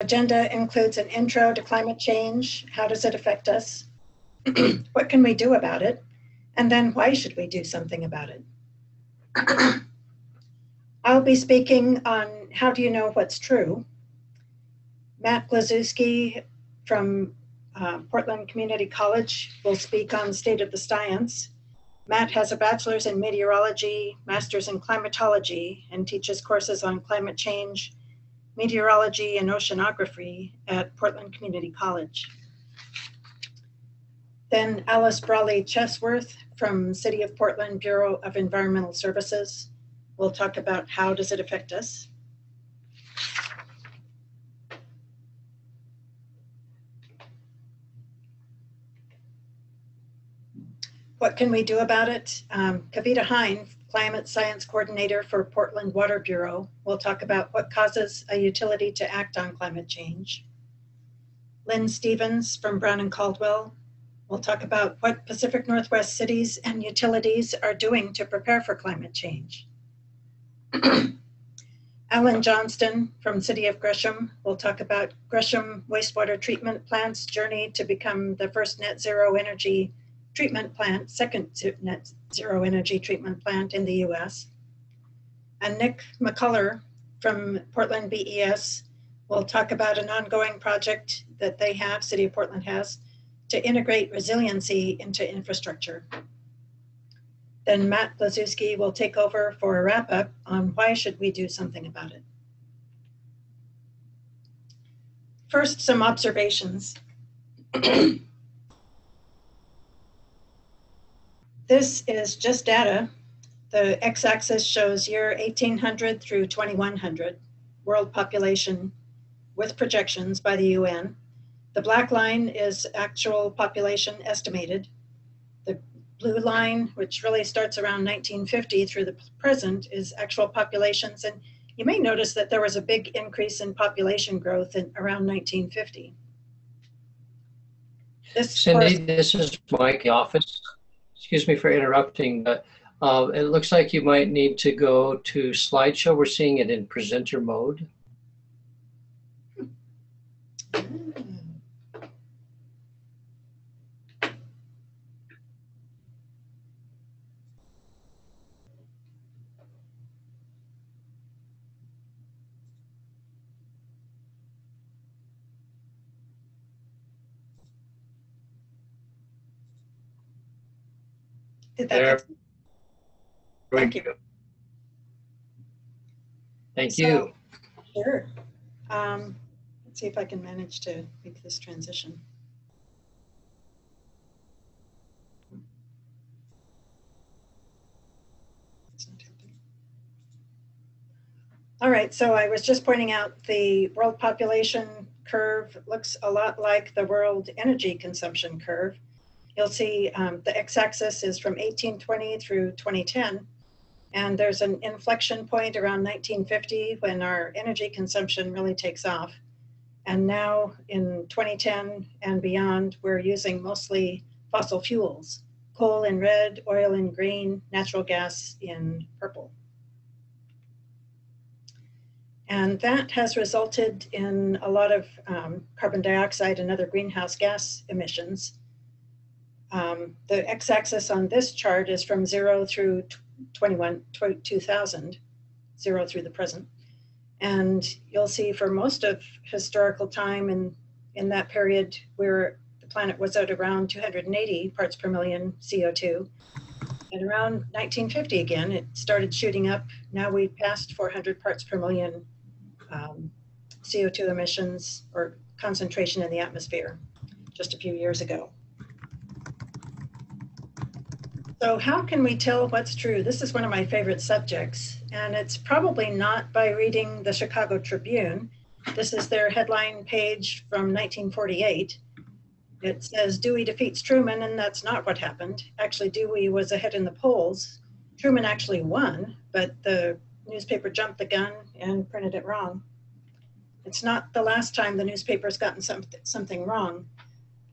agenda includes an intro to climate change. How does it affect us? what can we do about it? And then why should we do something about it? I'll be speaking on how do you know what's true. Matt Glazewski from uh, Portland Community College will speak on state of the science. Matt has a bachelor's in meteorology, master's in climatology, and teaches courses on climate change, meteorology, and oceanography at Portland Community College. Then Alice Brawley Chesworth from City of Portland Bureau of Environmental Services will talk about how does it affect us. What can we do about it? Um, Kavita Heyn, Climate Science Coordinator for Portland Water Bureau, will talk about what causes a utility to act on climate change. Lynn Stevens from Brown and Caldwell will talk about what Pacific Northwest cities and utilities are doing to prepare for climate change. Alan Johnston from City of Gresham will talk about Gresham wastewater treatment plant's journey to become the first net zero energy treatment plant, second net zero energy treatment plant in the US. And Nick McCullough from Portland BES will talk about an ongoing project that they have, City of Portland has, to integrate resiliency into infrastructure. Then Matt Glazewski will take over for a wrap up on why should we do something about it. First, some observations. This is just data. The x-axis shows year 1800 through 2100, world population with projections by the UN. The black line is actual population estimated. The blue line, which really starts around 1950 through the present, is actual populations. And you may notice that there was a big increase in population growth in around 1950. This Cindy, this is Mike, the office excuse me for interrupting, but uh, it looks like you might need to go to slideshow. We're seeing it in presenter mode. Did that there. Thank you. Thank so, you. Sure. Um, let's see if I can manage to make this transition. All right, so I was just pointing out the world population curve looks a lot like the world energy consumption curve. You'll see um, the x-axis is from 1820 through 2010. And there's an inflection point around 1950 when our energy consumption really takes off. And now in 2010 and beyond, we're using mostly fossil fuels, coal in red, oil in green, natural gas in purple. And that has resulted in a lot of um, carbon dioxide and other greenhouse gas emissions. Um, the x-axis on this chart is from zero through 21, 2000, zero through the present. And you'll see for most of historical time in, in that period where the planet was at around 280 parts per million CO2. And around 1950 again, it started shooting up. Now we passed 400 parts per million um, CO2 emissions or concentration in the atmosphere just a few years ago. So how can we tell what's true? This is one of my favorite subjects, and it's probably not by reading the Chicago Tribune. This is their headline page from 1948. It says Dewey defeats Truman, and that's not what happened. Actually, Dewey was ahead in the polls. Truman actually won, but the newspaper jumped the gun and printed it wrong. It's not the last time the newspaper's gotten some, something wrong.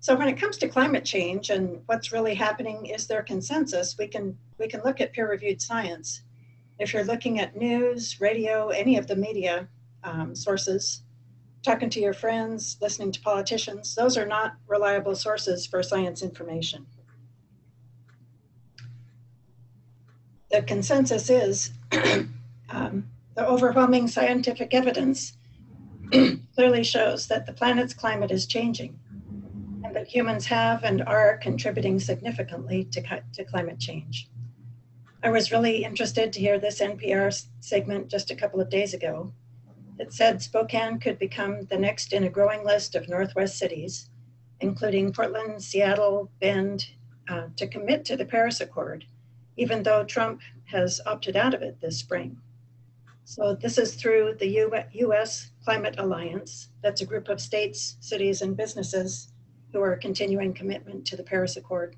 So when it comes to climate change and what's really happening, is there consensus? We can we can look at peer-reviewed science. If you're looking at news, radio, any of the media um, sources, talking to your friends, listening to politicians, those are not reliable sources for science information. The consensus is um, the overwhelming scientific evidence clearly shows that the planet's climate is changing that humans have and are contributing significantly to, to climate change. I was really interested to hear this NPR segment just a couple of days ago that said Spokane could become the next in a growing list of Northwest cities, including Portland, Seattle, Bend, uh, to commit to the Paris Accord, even though Trump has opted out of it this spring. So this is through the US Climate Alliance. That's a group of states, cities, and businesses are continuing commitment to the Paris Accord.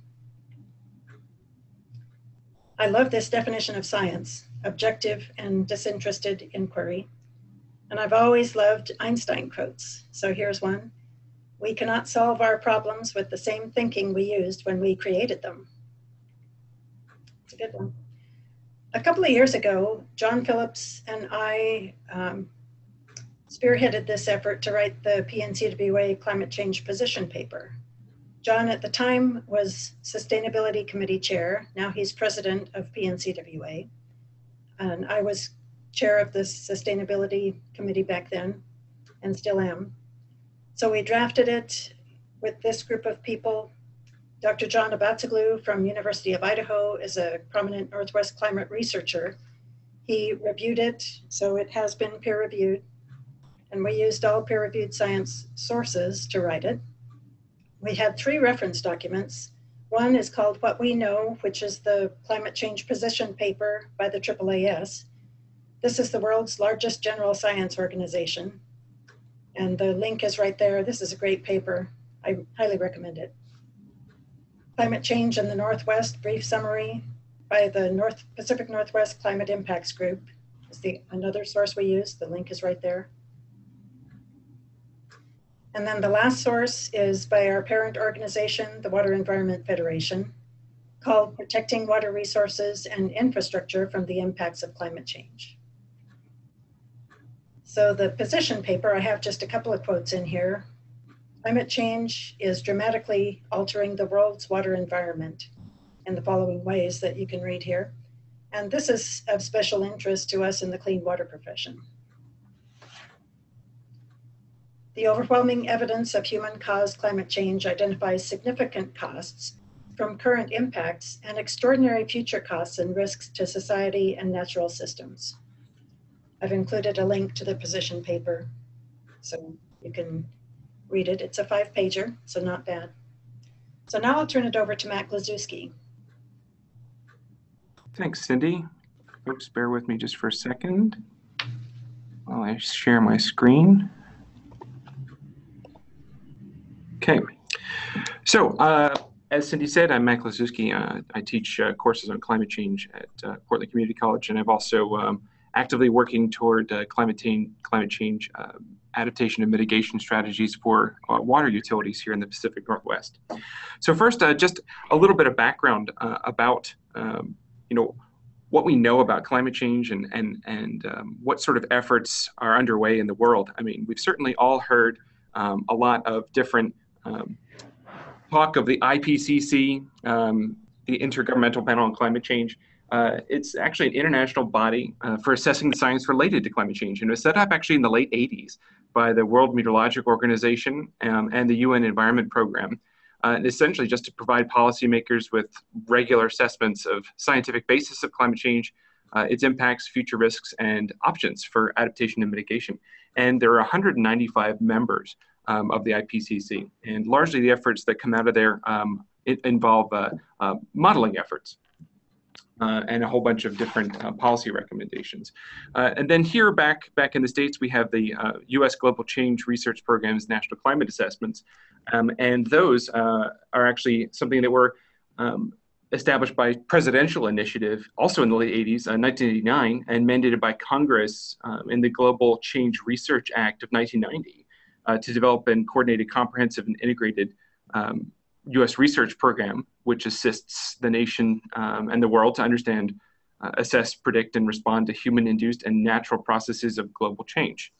I love this definition of science, objective and disinterested inquiry. And I've always loved Einstein quotes. So here's one. We cannot solve our problems with the same thinking we used when we created them. It's a good one. A couple of years ago, John Phillips and I um, spearheaded this effort to write the PNCWA climate change position paper. John at the time was Sustainability Committee Chair. Now he's president of PNCWA. And I was chair of the Sustainability Committee back then and still am. So we drafted it with this group of people. Dr. John Abatzoglou from University of Idaho is a prominent Northwest climate researcher. He reviewed it, so it has been peer reviewed. And we used all peer reviewed science sources to write it. We had three reference documents. One is called What We Know, which is the climate change position paper by the AAAS. This is the world's largest general science organization. And the link is right there. This is a great paper. I highly recommend it. Climate Change in the Northwest, brief summary by the North Pacific Northwest Climate Impacts Group is the another source we use. The link is right there. And then the last source is by our parent organization, the Water Environment Federation, called Protecting Water Resources and Infrastructure from the Impacts of Climate Change. So the position paper, I have just a couple of quotes in here. Climate change is dramatically altering the world's water environment in the following ways that you can read here. And this is of special interest to us in the clean water profession. The overwhelming evidence of human caused climate change identifies significant costs from current impacts and extraordinary future costs and risks to society and natural systems. I've included a link to the position paper so you can read it. It's a five pager, so not bad. So now I'll turn it over to Matt Glazewski. Thanks, Cindy. Folks, bear with me just for a second while I share my screen. Okay, so uh, as Cindy said, I'm Matt Glazewski. Uh, I teach uh, courses on climate change at uh, Portland Community College, and I've also um, actively working toward uh, climate, change, climate change uh, adaptation and mitigation strategies for uh, water utilities here in the Pacific Northwest. So first, uh, just a little bit of background uh, about, um, you know, what we know about climate change and, and, and um, what sort of efforts are underway in the world. I mean, we've certainly all heard um, a lot of different um, talk of the IPCC, um, the Intergovernmental Panel on Climate Change, uh, it's actually an international body uh, for assessing the science related to climate change, and it was set up actually in the late 80s by the World Meteorological Organization um, and the UN Environment Program. Uh, essentially, just to provide policymakers with regular assessments of scientific basis of climate change, uh, its impacts, future risks, and options for adaptation and mitigation. And there are 195 members um, of the IPCC, and largely the efforts that come out of there um, involve uh, uh, modeling efforts uh, and a whole bunch of different uh, policy recommendations. Uh, and then here back back in the States, we have the U.S. Uh, Global Change Research Program's National Climate Assessments. Um, and those are actually something that were um, established by presidential initiative also in the late 80s, 1989, uh, and mandated by Congress um, in the Global Change Research Act of 1990 to develop and coordinate a comprehensive and integrated um, U.S. research program, which assists the nation um, and the world to understand, uh, assess, predict, and respond to human-induced and natural processes of global change.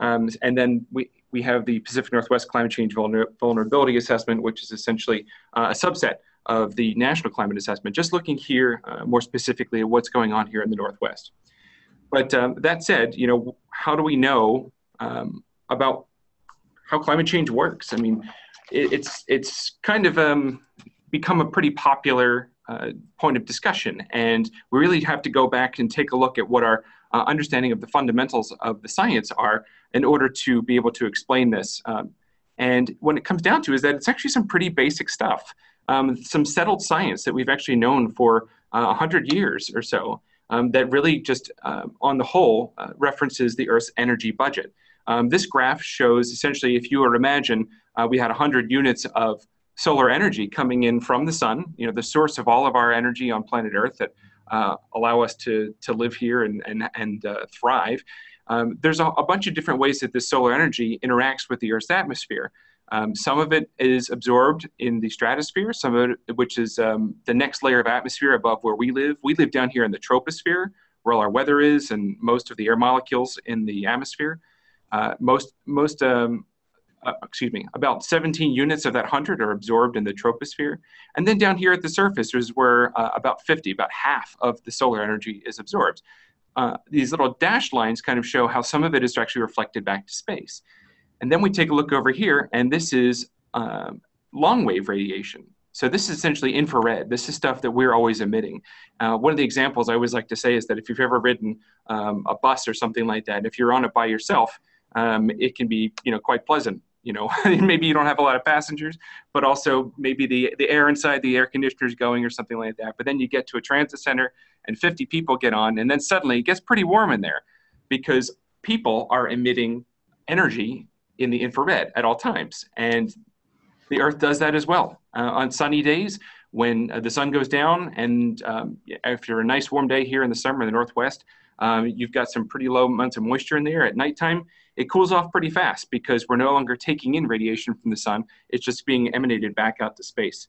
Um, and then we, we have the Pacific Northwest Climate Change Vulner- Vulnerability Assessment, which is essentially uh, a subset of the National Climate Assessment, just looking here uh, more specifically at what's going on here in the Northwest. But um, that said, you know, how do we know um, about how climate change works? I mean, it, it's it's kind of um, become a pretty popular uh, point of discussion, and we really have to go back and take a look at what our uh, understanding of the fundamentals of the science are in order to be able to explain this. Um, and when it comes down to is that it's actually some pretty basic stuff, um, some settled science that we've actually known for uh, 100 years or so um, that really just, uh, on the whole, uh, references the Earth's energy budget. Um, this graph shows essentially if you were to imagine uh, we had 100 units of solar energy coming in from the sun, you know, the source of all of our energy on planet Earth that uh, allow us to, to live here and, and, and uh, thrive. Um, there's a, a, bunch of different ways that this solar energy interacts with the Earth's atmosphere. Um, some of it is absorbed in the stratosphere, some of it, which is um, the next layer of atmosphere above where we live. We live down here in the troposphere, where all our weather is, and most of the air molecules in the atmosphere. Uh, most, most, um, uh, excuse me, about 17 units of that 100 are absorbed in the troposphere. And then down here at the surface is where uh, about 50, about half of the solar energy is absorbed. Uh, these little dashed lines kind of show how some of it is actually reflected back to space. And then we take a look over here, and this is um, long wave radiation. So this is essentially infrared. This is stuff that we're always emitting. Uh, one of the examples I always like to say is that if you've ever ridden um, a bus or something like that, if you're on it by yourself, um, it can be you know quite pleasant. You know, maybe you don't have a lot of passengers, but also maybe the the air inside the air conditioner is going or something like that. But then you get to a transit center and 50 people get on, and then suddenly it gets pretty warm in there because people are emitting energy in the infrared at all times. And the Earth does that as well. Uh, on sunny days, when uh, the sun goes down, and um, after a nice warm day here in the summer in the Northwest, um, you've got some pretty low amounts of moisture in the air. At nighttime, it cools off pretty fast because we're no longer taking in radiation from the sun. It's just being emanated back out to space.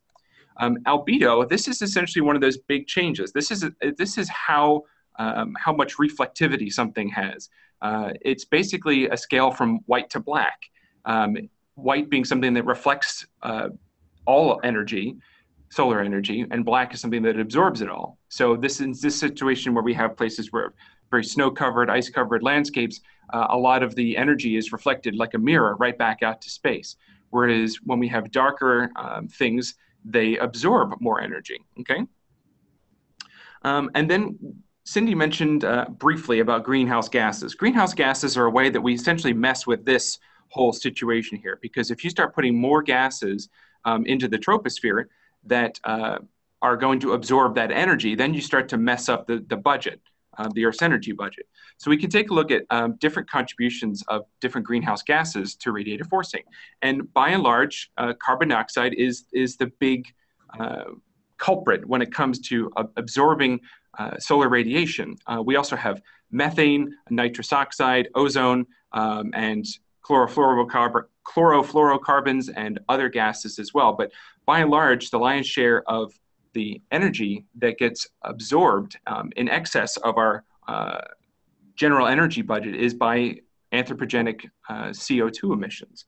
Um, albedo, this is essentially one of those big changes. This is, this is how, um, how much reflectivity something has. Uh, it's basically a scale from white to black. Um, white being something that reflects uh, all energy, solar energy, and black is something that absorbs it all. So this is this situation where we have places where very snow-covered, ice-covered landscapes, uh, a lot of the energy is reflected like a mirror right back out to space. Whereas when we have darker um, things, they absorb more energy. Okay. Um, and then Cindy mentioned uh, briefly about greenhouse gases. Greenhouse gases are a way that we essentially mess with this whole situation here because if you start putting more gases um, into the troposphere that uh, are going to absorb that energy, then you start to mess up the, the budget, uh, the Earth's energy budget. So we can take a look at um, different contributions of different greenhouse gases to radiative forcing. And by and large, uh, carbon dioxide is, is the big uh, culprit when it comes to absorbing uh, solar radiation. Uh, we also have methane, nitrous oxide, ozone, um, and chlorofluorocarbons and other gases as well. But by and large, the lion's share of the energy that gets absorbed um, in excess of our uh, general energy budget is by anthropogenic uh, CO2 emissions.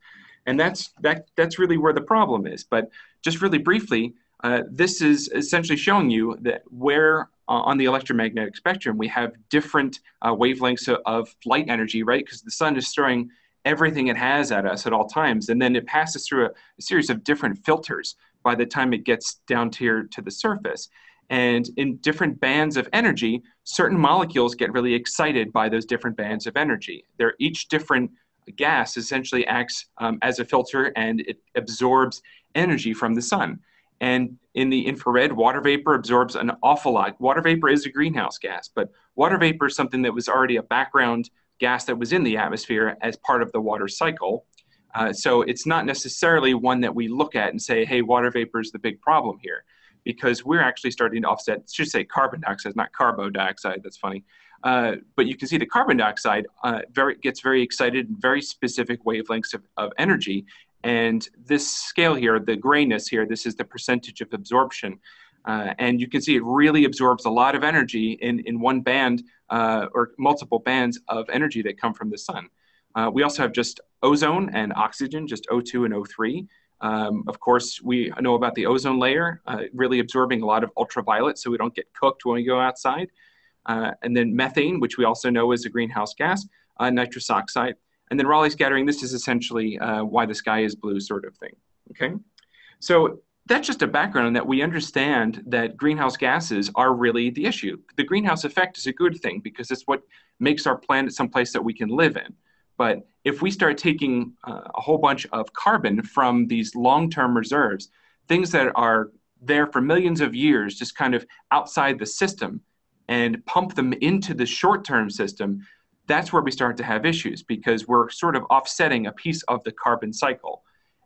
And that's, that, that's really where the problem is. But just really briefly, uh, this is essentially showing you that where uh, on the electromagnetic spectrum we have different uh, wavelengths of, of, light energy, right? Because the sun is throwing everything it has at us at all times, and then it passes through a, a series of different filters by the time it gets down to, here, to the surface. And in different bands of energy, certain molecules get really excited by those different bands of energy. They're each different gas essentially acts um, as a filter and it absorbs energy from the sun. And in the infrared, water vapor absorbs an awful lot. Water vapor is a greenhouse gas, but water vapor is something that was already a background gas that was in the atmosphere as part of the water cycle. Uh, so it's not necessarily one that we look at and say, hey, water vapor is the big problem here, because we're actually starting to offset, should say carbon dioxide, not carbon dioxide, that's funny. Uh, but you can see the carbon dioxide uh, very, gets very excited in very specific wavelengths of, of energy, and this scale here, the grayness here, this is the percentage of absorption. Uh, and you can see it really absorbs a lot of energy in, in one band uh, or multiple bands of energy that come from the sun. Uh, we also have just ozone and oxygen, just O2 and O3. Um, of course, we know about the ozone layer, uh, really absorbing a lot of ultraviolet so we don't get cooked when we go outside. Uh, and then methane, which we also know is a greenhouse gas, uh, nitrous oxide. And then Rayleigh scattering, this is essentially uh, why the sky is blue sort of thing, okay? So that's just a background that we understand that greenhouse gases are really the issue. The greenhouse effect is a good thing because it's what makes our planet someplace that we can live in. But if we start taking uh, a whole bunch of carbon from these long term reserves, things that are there for millions of years, just kind of outside the system, and pump them into the short term system, that's where we start to have issues because we're sort of offsetting a piece of the carbon cycle.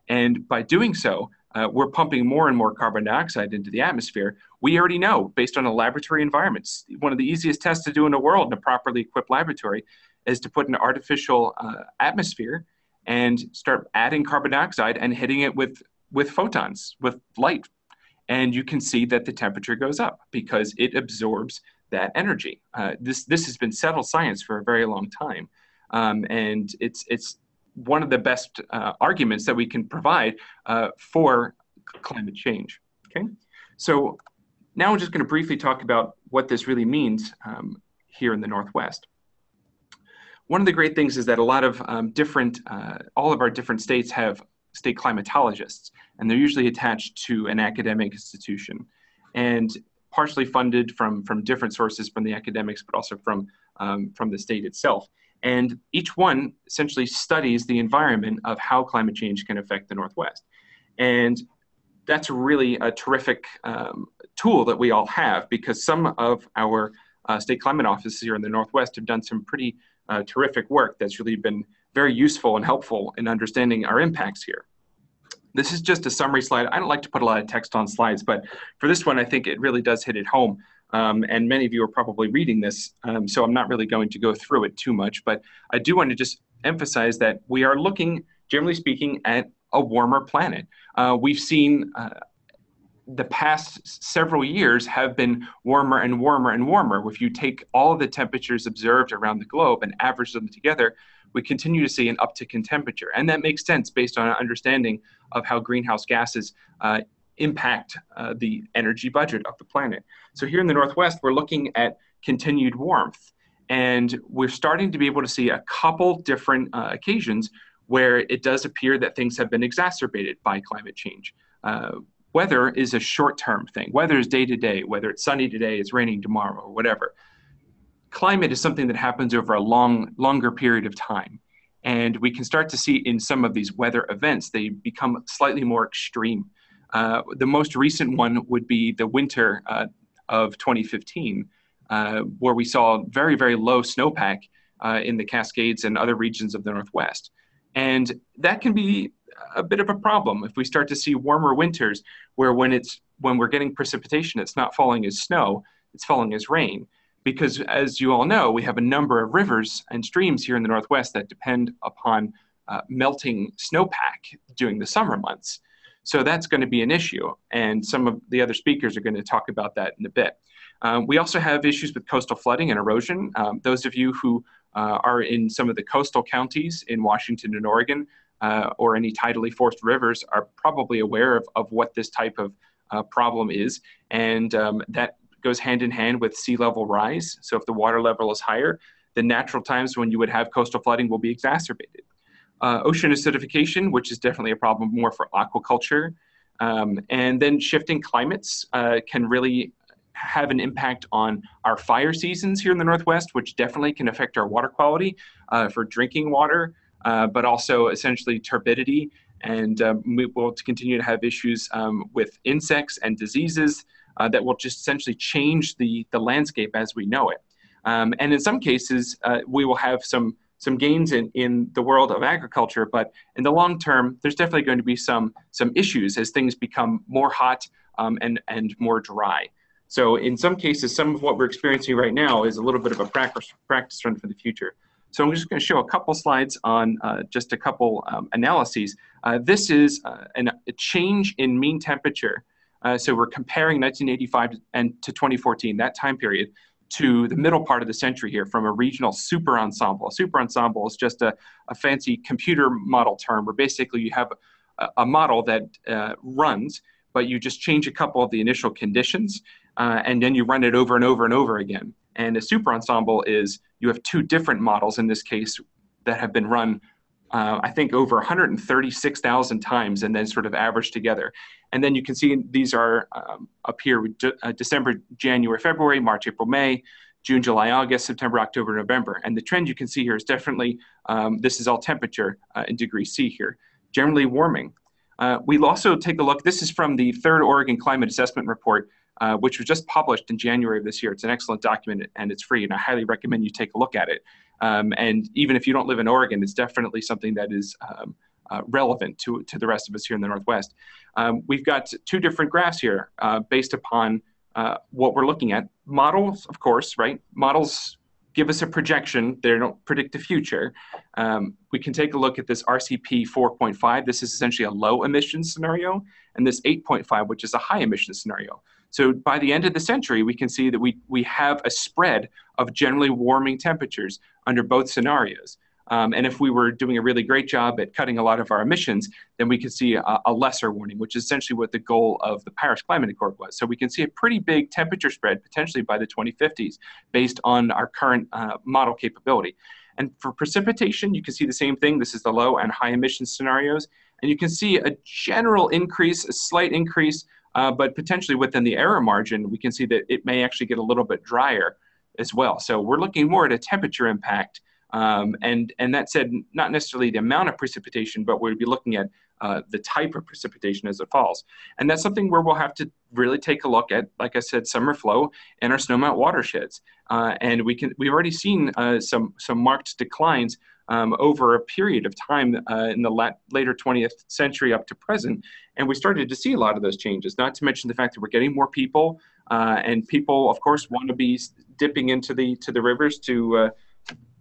And by doing so, uh, we're pumping more and more carbon dioxide into the atmosphere. We already know, based on a laboratory environment, one of the easiest tests to do in the world in a properly equipped laboratory is to put an artificial uh, atmosphere and start adding carbon dioxide and hitting it with, with photons, with light. And you can see that the temperature goes up because it absorbs that energy. Uh, this, this has been settled science for a very long time. Um, and it's, it's one of the best uh, arguments that we can provide uh, for climate change. Okay, so now I'm just going to briefly talk about what this really means um, here in the Northwest. One of the great things is that a lot of um, different, uh, all of our different states have state climatologists, and they're usually attached to an academic institution, and partially funded from from different sources from the academics, but also from um, from the state itself. And each one essentially studies the environment of how climate change can affect the Northwest. And that's really a terrific um, tool that we all have because some of our uh, state climate offices here in the Northwest have done some pretty uh, terrific work that's really been very useful and helpful in understanding our impacts here. This is just a summary slide. I don't like to put a lot of text on slides, but for this one, I think it really does hit it home. Um, and many of you are probably reading this, um, so I'm not really going to go through it too much. But I do want to just emphasize that we are looking, generally speaking, at a warmer planet. Uh, we've seen uh, the past several years have been warmer and warmer and warmer. If you take all the temperatures observed around the globe and average them together, we continue to see an uptick in temperature. And that makes sense based on an understanding of how greenhouse gases uh, impact uh, the energy budget of the planet. So here in the Northwest, we're looking at continued warmth. And we're starting to be able to see a couple different uh, occasions where it does appear that things have been exacerbated by climate change. Uh, weather is a short term thing. Weather is day to day, whether it's sunny today, it's raining tomorrow, or whatever. Climate is something that happens over a long, longer period of time. And we can start to see in some of these weather events, they become slightly more extreme. Uh, the most recent one would be the winter uh, of 2015, uh, where we saw very, very low snowpack uh, in the Cascades and other regions of the Northwest. And that can be a bit of a problem if we start to see warmer winters where when it's when we're getting precipitation it's not falling as snow it's falling as rain because as you all know we have a number of rivers and streams here in the northwest that depend upon uh, melting snowpack during the summer months so that's going to be an issue, and some of the other speakers are going to talk about that in a bit. Um, we also have issues with coastal flooding and erosion. Um, those of you who uh, are in some of the coastal counties in Washington and Oregon, uh, or any tidally forced rivers, are probably aware of, of what this type of uh, problem is, and um, that goes hand in hand with sea level rise. So if the water level is higher, the natural times when you would have coastal flooding will be exacerbated uh, ocean acidification, which is definitely a problem more for aquaculture. Um, and then shifting climates uh, can really have an impact on our fire seasons here in the Northwest, which definitely can affect our water quality uh, for drinking water, uh, but also essentially turbidity. And um, we will continue to have issues um, with insects and diseases uh, that will just essentially change the, the landscape as we know it. Um, and in some cases, uh, we will have some some gains in, in the world of agriculture, but in the long term, there's definitely going to be some some issues as things become more hot um, and and more dry. So in some cases, some of what we're experiencing right now is a little bit of a practice practice run for the future. So I'm just going to show a couple slides on uh, just a couple um, analyses. Uh, this is uh, an, a change in mean temperature. Uh, so we're comparing 1985 and to 2014, that time period, to the middle part of the century here from a regional super ensemble. A super ensemble is just a, a fancy computer model term where basically you have a, a model that uh, runs, but you just change a couple of the initial conditions uh, and then you run it over and over and over again. And a super ensemble is you have two different models in this case that have been run uh, I think over 136,000 times and then sort of averaged together. And then you can see these are um, up here uh, December, January, February, March, April, May, June, July, August, September, October, November. And the trend you can see here is definitely, um, this is all temperature uh, in degrees C here, generally warming. Uh, we'll also take a look, this is from the third Oregon Climate Assessment Report, uh, which was just published in January of this year. It's an excellent document and it's free, and I highly recommend you take a look at it. Um, and even if you don't live in Oregon, it's definitely something that is um, uh, relevant to, to the rest of us here in the Northwest. Um, we've got two different graphs here uh, based upon uh, what we're looking at. Models, of course, right? Models give us a projection. They don't predict the future. Um, we can take a look at this RCP 4.5. This is essentially a low emission scenario, and this 8.5, which is a high emission scenario. So by the end of the century, we can see that we, we have a spread of generally warming temperatures under both scenarios. Um, and if we were doing a really great job at cutting a lot of our emissions, then we could see a, a, lesser warning, which is essentially what the goal of the Paris Climate Accord was. So we can see a pretty big temperature spread potentially by the 2050s based on our current uh, model capability. And for precipitation, you can see the same thing. This is the low and high emission scenarios. And you can see a general increase, a slight increase uh, but potentially within the error margin, we can see that it may actually get a little bit drier as well. So we're looking more at a temperature impact. Um, and, and that said, not necessarily the amount of precipitation, but we'd be looking at uh, the type of precipitation as it falls. And that's something where we'll have to really take a look at, like I said, summer flow in our snowmelt watersheds. Uh, and we can, we've already seen uh, some, some marked declines um, over a period of time uh, in the lat- later 20th century up to present. And we started to see a lot of those changes, not to mention the fact that we're getting more people. Uh, and people, of course, want to be dipping into the to the rivers to uh,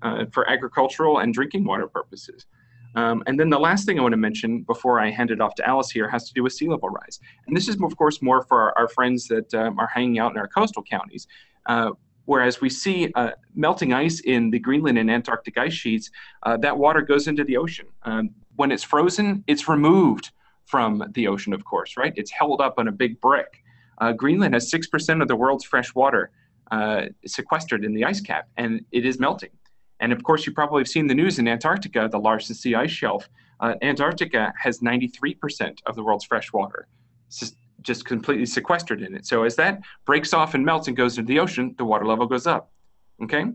uh, for agricultural and drinking water purposes. Um, and then the last thing I want to mention before I hand it off to Alice here has to do with sea level rise. And this is, of course, more for our, our friends that um, are hanging out in our coastal counties. Uh, Whereas we see uh, melting ice in the Greenland and Antarctic ice sheets, uh, that water goes into the ocean. Um, when it's frozen, it's removed from the ocean, of course, right? It's held up on a big brick. Uh, Greenland has 6% of the world's fresh water uh, sequestered in the ice cap, and it is melting. And of course, you probably have seen the news in Antarctica, the Larsen C ice shelf. Uh, Antarctica has 93% of the world's fresh water just completely sequestered in it. So as that breaks off and melts and goes into the ocean, the water level goes up. Okay?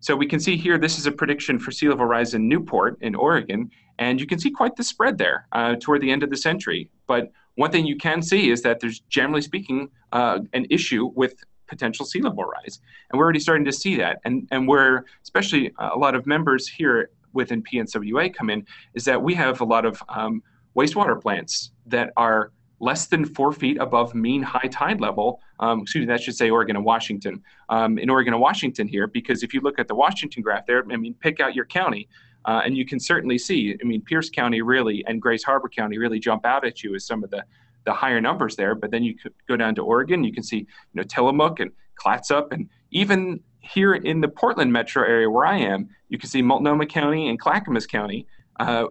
So we can see here, this is a prediction for sea level rise in Newport in Oregon, and you can see quite the spread there uh, toward the end of the century. But one thing you can see is that there's generally speaking uh, an issue with potential sea level rise. And we're already starting to see that. And, and where especially uh, a lot of members here within PNWA come in is that we have a lot of um, wastewater plants that are less than four feet above mean high tide level. Um, excuse me, that should say Oregon and Washington. Um, in Oregon and Washington here, because if you look at the Washington graph there, I mean, pick out your county, uh, and you can certainly see. I mean, Pierce County really and Grays Harbor County really jump out at you as some of the the higher numbers there. But then you could go down to Oregon, you can see you know Tillamook and Clatsop, and even here in the Portland metro area where I am, you can see Multnomah County and Clackamas County. Uh,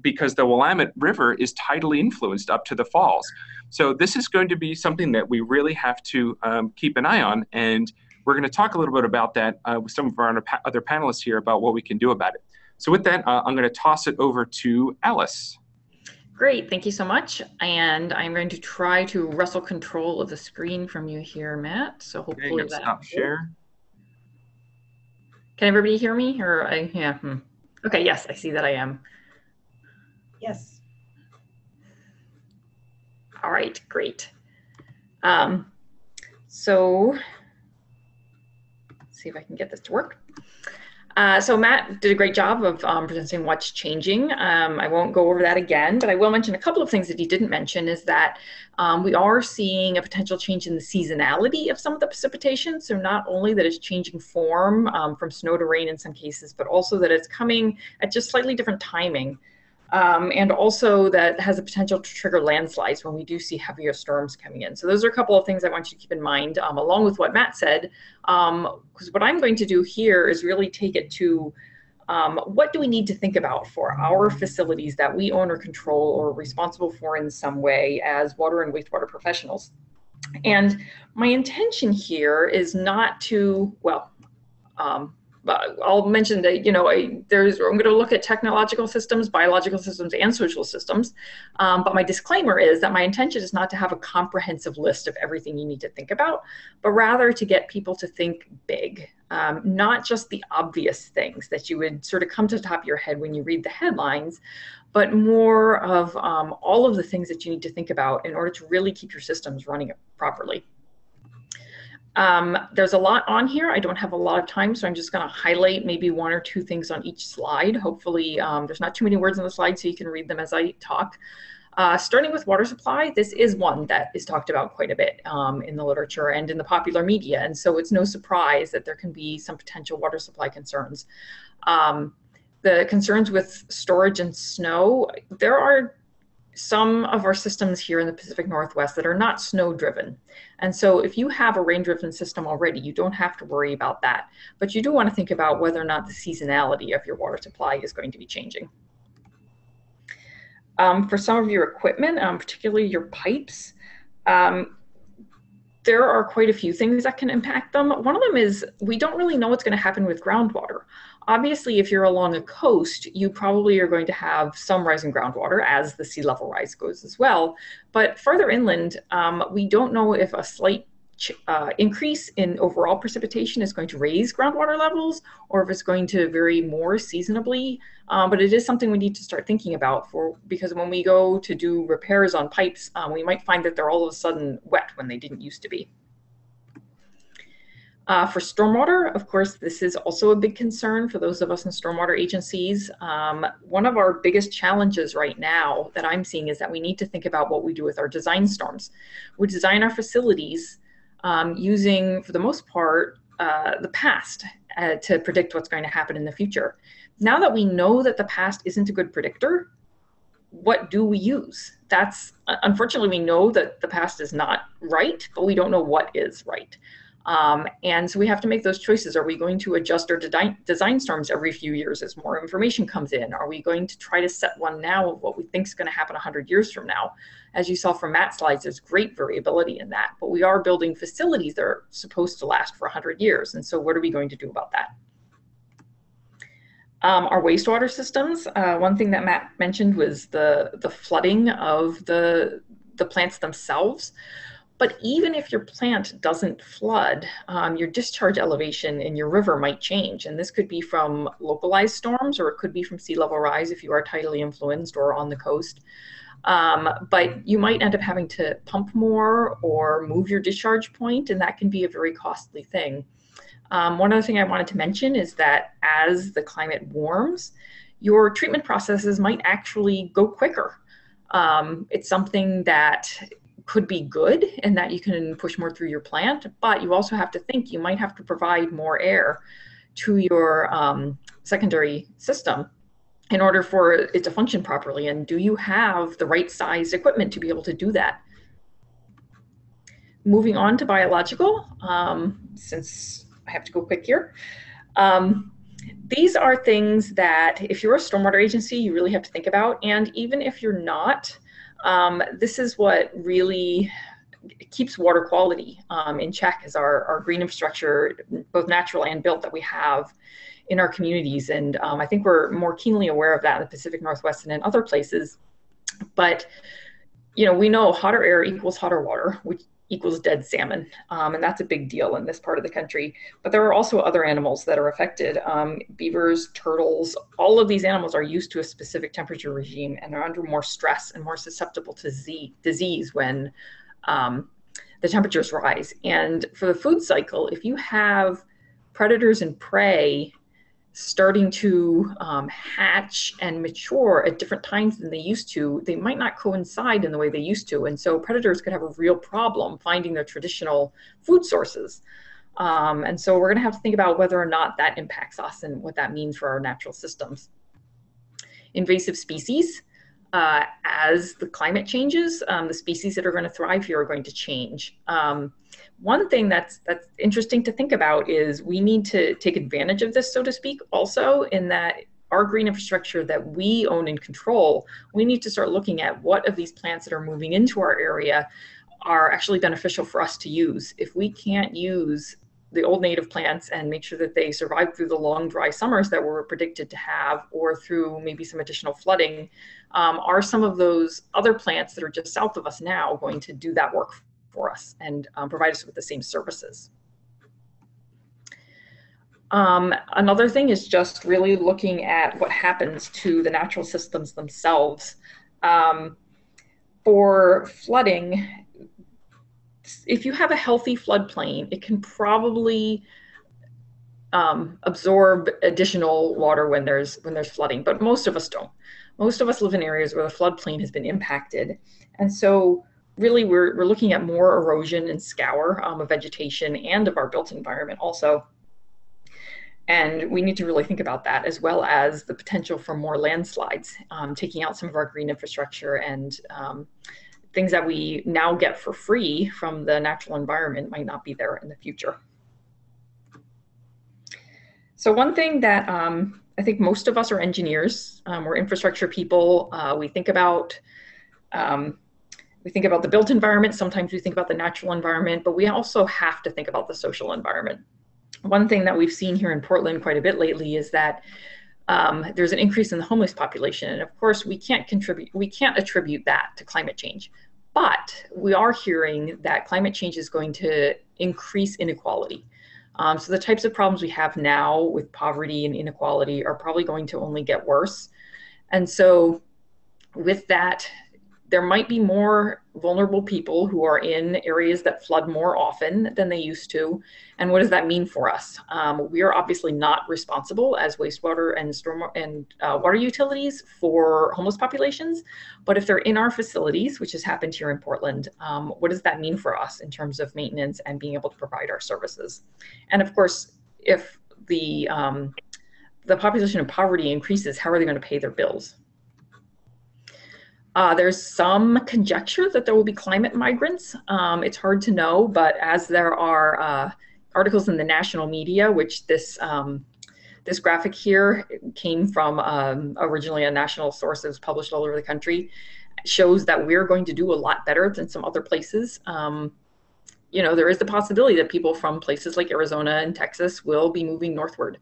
because the Willamette River is tidally influenced up to the falls. So this is going to be something that we really have to um, keep an eye on. And we're going to talk a little bit about that uh, with some of our other panelists here about what we can do about it. So with that, uh, I'm going to toss it over to Alice. Great, thank you so much. And I'm going to try to wrestle control of the screen from you here, Matt. So hopefully okay, that. Stop share. Can everybody hear me? Or I yeah. Hmm. Okay, yes, I see that I am. Yes. All right, great. Um, so see if I can get this to work. Uh, so Matt did a great job of um, presenting what's changing. Um, I won't go over that again, but I will mention a couple of things that he didn't mention is that um, we are seeing a potential change in the seasonality of some of the precipitation. So not only that it's changing form um, from snow to rain in some cases, but also that it's coming at just slightly different timing. Um, and also that has a potential to trigger landslides when we do see heavier storms coming in. So those are a couple of things I want you to keep in mind, um, along with what Matt said, because um, what I'm going to do here is really take it to um, what do we need to think about for our facilities that we own or control or responsible for in some way as water and wastewater professionals. And my intention here is not to, well, um, I'll mention that you know I, there's I'm going to look at technological systems, biological systems, and social systems. Um, but my disclaimer is that my intention is not to have a comprehensive list of everything you need to think about, but rather to get people to think big, um, not just the obvious things that you would sort of come to the top of your head when you read the headlines, but more of um, all of the things that you need to think about in order to really keep your systems running properly. Um, there's a lot on here. I don't have a lot of time, so I'm just going to highlight maybe one or two things on each slide. Hopefully, um, there's not too many words on the slide, so you can read them as I talk. Uh, starting with water supply, this is one that is talked about quite a bit um, in the literature and in the popular media, and so it's no surprise that there can be some potential water supply concerns. Um, the concerns with storage and snow, there are some of our systems here in the Pacific Northwest that are not snow driven. And so if you have a rain driven system already, you don't have to worry about that. But you do want to think about whether or not the seasonality of your water supply is going to be changing. Um, for some of your equipment, um, particularly your pipes, um, there are quite a few things that can impact them. One of them is we don't really know what's going to happen with groundwater. Obviously, if you're along a coast, you probably are going to have some rising groundwater as the sea level rise goes as well. But further inland, um, we don't know if a slight uh, increase in overall precipitation is going to raise groundwater levels or if it's going to vary more seasonably. Um, but it is something we need to start thinking about for because when we go to do repairs on pipes, um, we might find that they're all of a sudden wet when they didn't used to be. Uh, for stormwater, of course, this is also a big concern for those of us in stormwater agencies. Um, one of our biggest challenges right now that I'm seeing is that we need to think about what we do with our design storms. We design our facilities um, using, for the most part, uh, the past uh, to predict what's going to happen in the future. Now that we know that the past isn't a good predictor, what do we use? That's unfortunately we know that the past is not right, but we don't know what is right. Um, and so we have to make those choices. Are we going to adjust our design, design storms every few years as more information comes in? Are we going to try to set one now of what we think is going to happen 100 years from now? As you saw from Matt's slides, there's great variability in that, but we are building facilities that are supposed to last for 100 years. And so what are we going to do about that? Um, our wastewater systems, uh, one thing that Matt mentioned was the, the flooding of the, the plants themselves. But even if your plant doesn't flood, um, your discharge elevation in your river might change. And this could be from localized storms or it could be from sea level rise if you are tidally influenced or on the coast. Um, but you might end up having to pump more or move your discharge point, and that can be a very costly thing. Um, one other thing I wanted to mention is that as the climate warms, your treatment processes might actually go quicker. Um, it's something that could be good and that you can push more through your plant, but you also have to think you might have to provide more air to your um, secondary system in order for it to function properly. And do you have the right sized equipment to be able to do that? Moving on to biological, um, since I have to go quick here. Um, these are things that if you're a stormwater agency, you really have to think about. And even if you're not, um, this is what really keeps water quality um, in check is our, our green infrastructure, both natural and built that we have in our communities. And um, I think we're more keenly aware of that in the Pacific Northwest and in other places. But, you know, we know hotter air equals hotter water, which equals dead salmon. Um, and that's a big deal in this part of the country. But there are also other animals that are affected. Um, beavers, turtles, all of these animals are used to a specific temperature regime and are under more stress and more susceptible to z- disease when um, the temperatures rise. And for the food cycle, if you have predators and prey starting to um, hatch and mature at different times than they used to, they might not coincide in the way they used to. And so predators could have a real problem finding their traditional food sources. Um, and so we're going to have to think about whether or not that impacts us and what that means for our natural systems. invasive species. Uh, as the climate changes, um, the species that are going to thrive here are going to change. Um, one thing that's that's interesting to think about is we need to take advantage of this, so to speak, also in that our green infrastructure that we own and control, we need to start looking at what of these plants that are moving into our area are actually beneficial for us to use. If we can't use the old native plants and make sure that they survive through the long dry summers that we're predicted to have or through maybe some additional flooding um, are some of those other plants that are just south of us now going to do that work for us and um, provide us with the same services. Um, another thing is just really looking at what happens to the natural systems themselves. Um, for flooding if you have a healthy floodplain, it can probably um, absorb additional water when there's when there's flooding, but most of us don't. Most of us live in areas where the floodplain has been impacted, and so really we're we're looking at more erosion and scour um, of vegetation and of our built environment also. And we need to really think about that as well as the potential for more landslides, um, taking out some of our green infrastructure and um, things that we now get for free from the natural environment might not be there in the future. So one thing that um, I think most of us are engineers, um, we're infrastructure people. Uh, we think about um, we think about the built environment. Sometimes we think about the natural environment, but we also have to think about the social environment. One thing that we've seen here in Portland quite a bit lately is that um, there's an increase in the homeless population. And of course, we can't contribute, we can't attribute that to climate change. But we are hearing that climate change is going to increase inequality. Um, so the types of problems we have now with poverty and inequality are probably going to only get worse. And so with that, there might be more vulnerable people who are in areas that flood more often than they used to. And what does that mean for us? Um, we are obviously not responsible as wastewater and storm and uh, water utilities for homeless populations. But if they're in our facilities, which has happened here in Portland, um, what does that mean for us in terms of maintenance and being able to provide our services? And of course, if the um, the population of poverty increases, how are they going to pay their bills? Uh, there's some conjecture that there will be climate migrants. Um, it's hard to know, but as there are uh, articles in the national media, which this um, this graphic here came from um, originally a national source that was published all over the country, shows that we're going to do a lot better than some other places. Um, you know, there is the possibility that people from places like Arizona and Texas will be moving northward.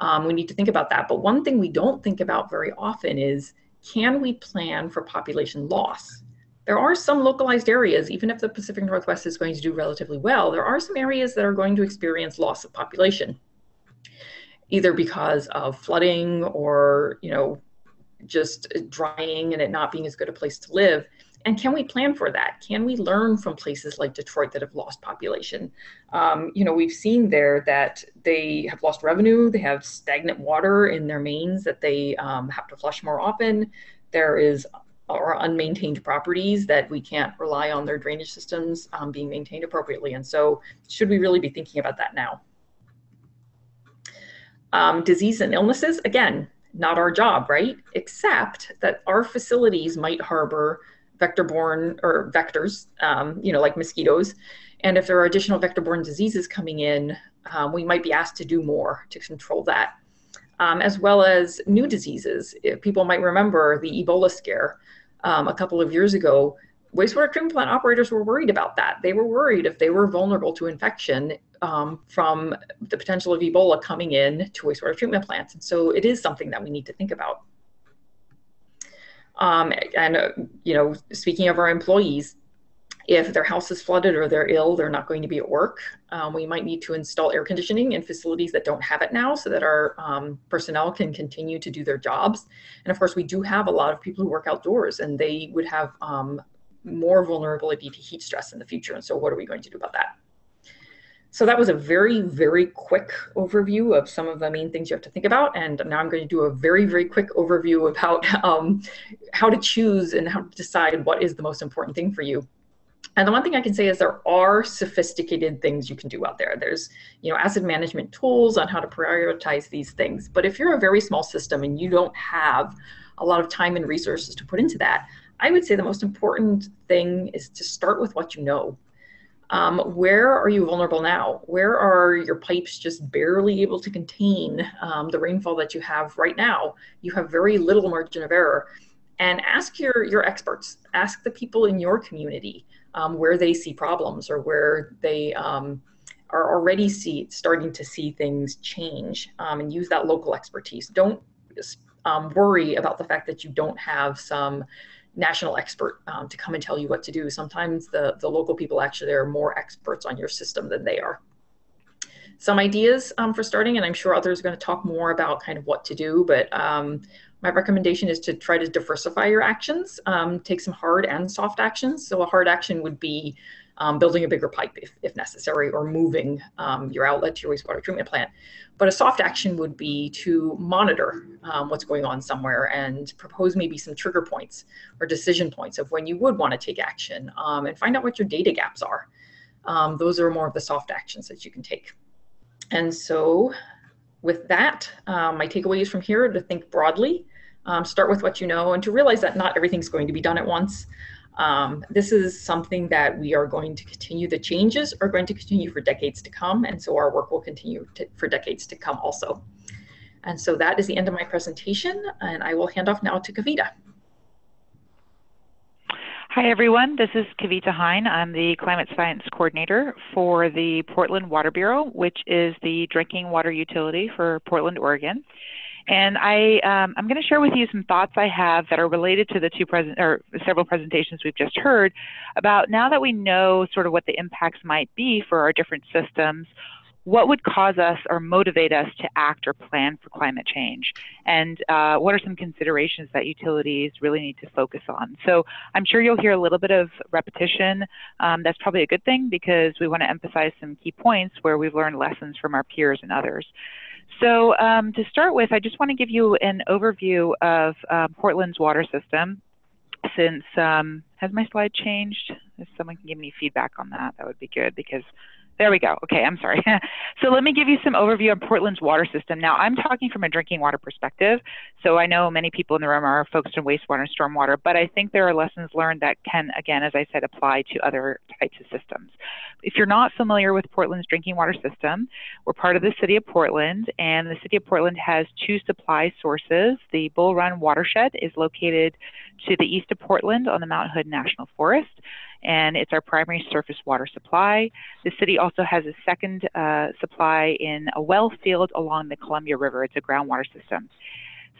Um, we need to think about that. But one thing we don't think about very often is can we plan for population loss? There are some localized areas, even if the Pacific Northwest is going to do relatively well, there are some areas that are going to experience loss of population, either because of flooding or, you know, just drying and it not being as good a place to live. And can we plan for that? Can we learn from places like Detroit that have lost population? Um, you know, we've seen there that they have lost revenue, they have stagnant water in their mains that they um, have to flush more often. There is or unmaintained properties that we can't rely on their drainage systems um, being maintained appropriately. And so, should we really be thinking about that now? Um, disease and illnesses, again, not our job, right? Except that our facilities might harbor vector-borne or vectors, um, you know, like mosquitoes. And if there are additional vector-borne diseases coming in, um, we might be asked to do more to control that, um, as well as new diseases. If people might remember the Ebola scare um, a couple of years ago. Wastewater treatment plant operators were worried about that. They were worried if they were vulnerable to infection um, from the potential of Ebola coming in to wastewater treatment plants. And so it is something that we need to think about. Um, and, uh, you know, speaking of our employees, if their house is flooded or they're ill, they're not going to be at work. Um, we might need to install air conditioning in facilities that don't have it now so that our um, personnel can continue to do their jobs. And of course, we do have a lot of people who work outdoors and they would have um, more vulnerability to heat stress in the future. And so, what are we going to do about that? So that was a very, very quick overview of some of the main things you have to think about. And now I'm going to do a very, very quick overview about um, how to choose and how to decide what is the most important thing for you. And the one thing I can say is there are sophisticated things you can do out there. There's, you know, asset management tools on how to prioritize these things. But if you're a very small system and you don't have a lot of time and resources to put into that. I would say the most important thing is to start with what you know. Um, where are you vulnerable now? Where are your pipes just barely able to contain um, the rainfall that you have right now? You have very little margin of error. And ask your, your experts, ask the people in your community um, where they see problems or where they um, are already see, starting to see things change um, and use that local expertise. Don't um, worry about the fact that you don't have some national expert um, to come and tell you what to do. Sometimes the, the local people actually are more experts on your system than they are. Some ideas um, for starting, and I'm sure others are going to talk more about kind of what to do, but um, my recommendation is to try to diversify your actions, um, take some hard and soft actions. So a hard action would be um, building a bigger pipe if, if necessary, or moving um, your outlet to your wastewater treatment plant. But a soft action would be to monitor um, what's going on somewhere and propose maybe some trigger points or decision points of when you would want to take action um, and find out what your data gaps are. Um, those are more of the soft actions that you can take. And so with that, um, my takeaways from here to think broadly, start with what you know, and to realize that not everything's going to be done at once. Um, this is something that we are going to continue. The changes are going to continue for decades to come, and so our work will continue to, for decades to come also. And so that is the end of my presentation, and I will hand off now to Kavita. Hi, everyone. This is Kavita Heyn. I'm the Climate Science Coordinator for the Portland Water Bureau, which is the drinking water utility for Portland, Oregon. And I, um, I'm going to share with you some thoughts I have that are related to the two present or several presentations we've just heard about now that we know sort of what the impacts might be for our different systems, what would cause us or motivate us to act or plan for climate change? And uh, what are some considerations that utilities really need to focus on? So I'm sure you'll hear a little bit of repetition. Um, that's probably a good thing because we want to emphasize some key points where we've learned lessons from our peers and others. So um, to start with, I just want to give you an overview of uh, Portland's water system. Since, um, has my slide changed? If someone can give me feedback on that, that would be good because there we go. Okay, I'm sorry. so let me give you some overview of Portland's water system. Now, I'm talking from a drinking water perspective. So I know many people in the room are focused on wastewater and stormwater, but I think there are lessons learned that can, again, as I said, apply to other types of systems. If you're not familiar with Portland's drinking water system, we're part of the city of Portland, and the city of Portland has two supply sources. The Bull Run watershed is located to the east of Portland on the Mount Hood National Forest and it's our primary surface water supply. The city also has a second uh, supply in a well field along the Columbia River. It's a groundwater system.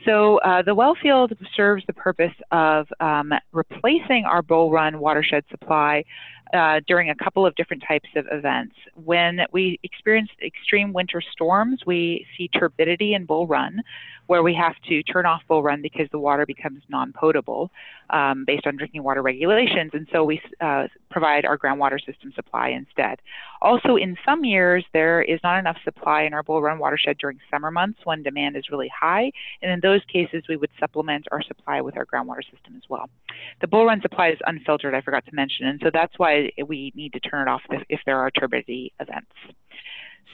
So uh, the well field serves the purpose of um, replacing our Bull Run watershed supply uh, during a couple of different types of events. When we experience extreme winter storms, we see turbidity in Bull Run, where we have to turn off Bull Run because the water becomes non-potable um, based on drinking water regulations, and so we uh, provide our groundwater system supply instead. Also, in some years, there is not enough supply in our Bull Run watershed during summer months when demand is really high, and in those cases, we would supplement our supply with our groundwater system as well. The Bull Run supply is unfiltered, I forgot to mention, and so that's why we need to turn it off if, if there are turbidity events.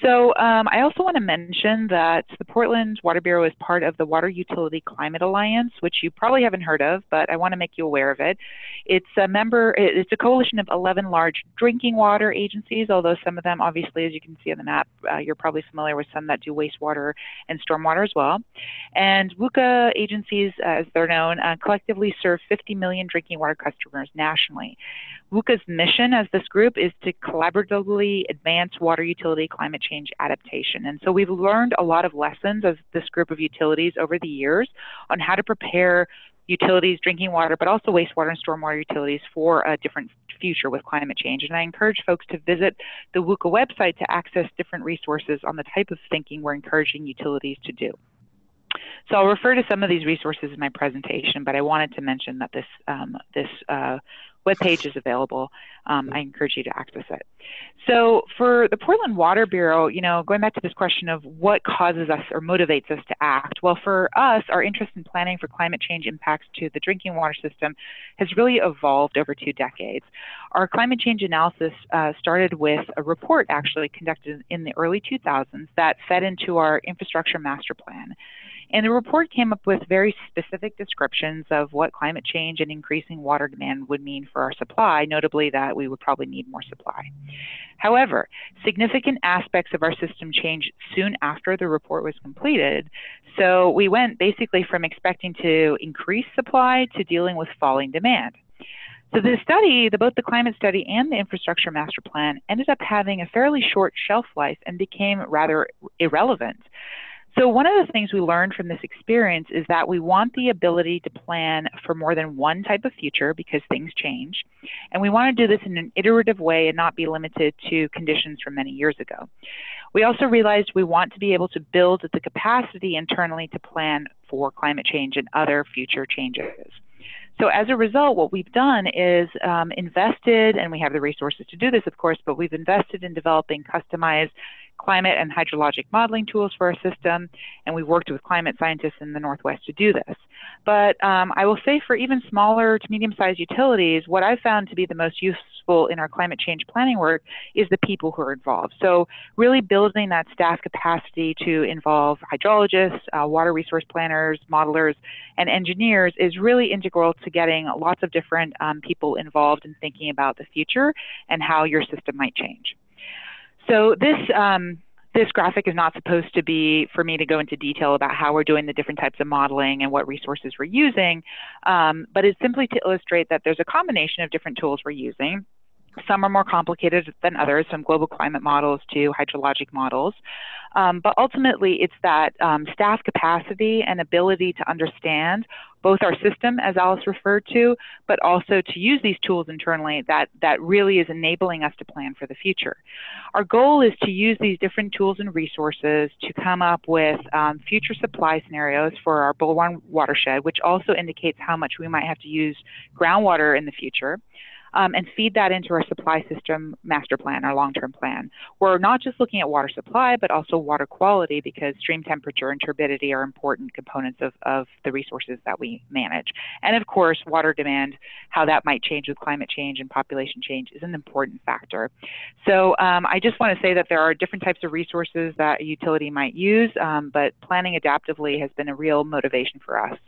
So um, I also want to mention that the Portland Water Bureau is part of the Water Utility Climate Alliance, which you probably haven't heard of, but I want to make you aware of it. It's a member, it's a coalition of 11 large drinking water agencies, although some of them, obviously, as you can see on the map, uh, you're probably familiar with some that do wastewater and stormwater as well. And WUCA agencies, as they're known, uh, collectively serve 50 million drinking water customers nationally. WUCA's mission as this group is to collaboratively advance water utility climate change adaptation. And so we've learned a lot of lessons as this group of utilities over the years on how to prepare utilities, drinking water, but also wastewater and stormwater utilities for a different future with climate change. And I encourage folks to visit the WUCA website to access different resources on the type of thinking we're encouraging utilities to do. So I'll refer to some of these resources in my presentation, but I wanted to mention that this, um, this uh, webpage is available. Um, I encourage you to access it. So for the Portland Water Bureau, you know, going back to this question of what causes us or motivates us to act, well, for us, our interest in planning for climate change impacts to the drinking water system has really evolved over two decades. Our climate change analysis uh, started with a report actually conducted in the early 2000s that fed into our infrastructure master plan. And the report came up with very specific descriptions of what climate change and increasing water demand would mean for our supply, notably that we would probably need more supply. However, significant aspects of our system changed soon after the report was completed. So we went basically from expecting to increase supply to dealing with falling demand. So the study, the, both the climate study and the infrastructure master plan ended up having a fairly short shelf life and became rather irrelevant. So one of the things we learned from this experience is that we want the ability to plan for more than one type of future because things change. And we want to do this in an iterative way and not be limited to conditions from many years ago. We also realized we want to be able to build the capacity internally to plan for climate change and other future changes. So as a result, what we've done is um, invested, and we have the resources to do this, of course, but we've invested in developing customized climate and hydrologic modeling tools for our system, and we've worked with climate scientists in the Northwest to do this. But um, I will say for even smaller to medium-sized utilities, what I've found to be the most useful in our climate change planning work is the people who are involved. So really building that staff capacity to involve hydrologists, uh, water resource planners, modelers, and engineers is really integral to getting lots of different um, people involved in thinking about the future and how your system might change. So this um, this graphic is not supposed to be for me to go into detail about how we're doing the different types of modeling and what resources we're using, um, but it's simply to illustrate that there's a combination of different tools we're using. Some are more complicated than others, from global climate models to hydrologic models. Um, but ultimately, it's that um, staff capacity and ability to understand both our system, as Alice referred to, but also to use these tools internally that, that really is enabling us to plan for the future. Our goal is to use these different tools and resources to come up with um, future supply scenarios for our Bull Run watershed, which also indicates how much we might have to use groundwater in the future um, and feed that into our supply system master plan, our long-term plan. We're not just looking at water supply, but also water quality because stream temperature and turbidity are important components of, of the resources that we manage. And of course, water demand, how that might change with climate change and population change is an important factor. So um, I just want to say that there are different types of resources that a utility might use, um, but planning adaptively has been a real motivation for us.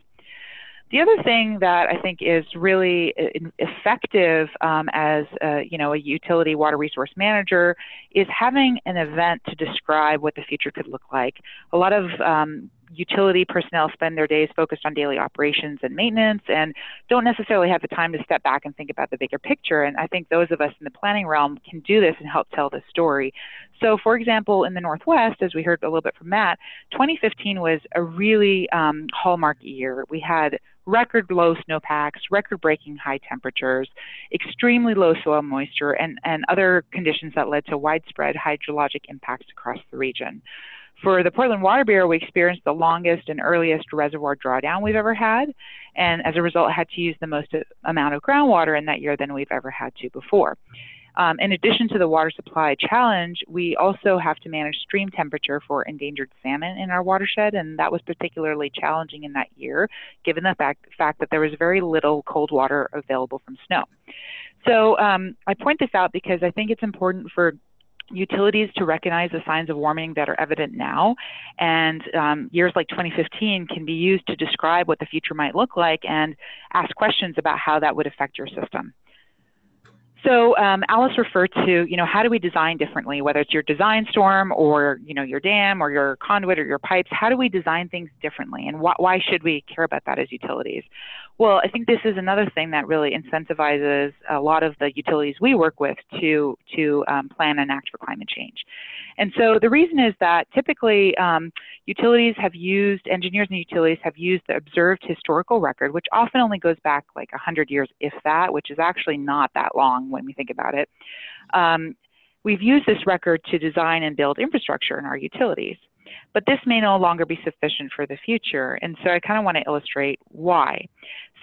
The other thing that I think is really uh, effective um, as a, you know a utility water resource manager is having an event to describe what the future could look like. A lot of um, utility personnel spend their days focused on daily operations and maintenance and don't necessarily have the time to step back and think about the bigger picture. And I think those of us in the planning realm can do this and help tell the story. So, for example, in the Northwest, as we heard a little bit from Matt, 2015 was a really um, hallmark year. We had record low snowpacks, record breaking high temperatures, extremely low soil moisture, and, and other conditions that led to widespread hydrologic impacts across the region. For the Portland Water Bureau, we experienced the longest and earliest reservoir drawdown we've ever had, and as a result, had to use the most amount of groundwater in that year than we've ever had to before. Um, in addition to the water supply challenge, we also have to manage stream temperature for endangered salmon in our watershed, and that was particularly challenging in that year, given the fact, fact that there was very little cold water available from snow. So um, I point this out because I think it's important for utilities to recognize the signs of warming that are evident now. And um, years like 2015 can be used to describe what the future might look like and ask questions about how that would affect your system. So um, Alice referred to, you know, how do we design differently, whether it's your design storm or, you know, your dam or your conduit or your pipes, how do we design things differently and wh why should we care about that as utilities? Well, I think this is another thing that really incentivizes a lot of the utilities we work with to, to um, plan and act for climate change. And so the reason is that typically um, utilities have used, engineers and utilities have used the observed historical record, which often only goes back like 100 years, if that, which is actually not that long when we think about it. Um, we've used this record to design and build infrastructure in our utilities. But this may no longer be sufficient for the future. And so I kind of want to illustrate why.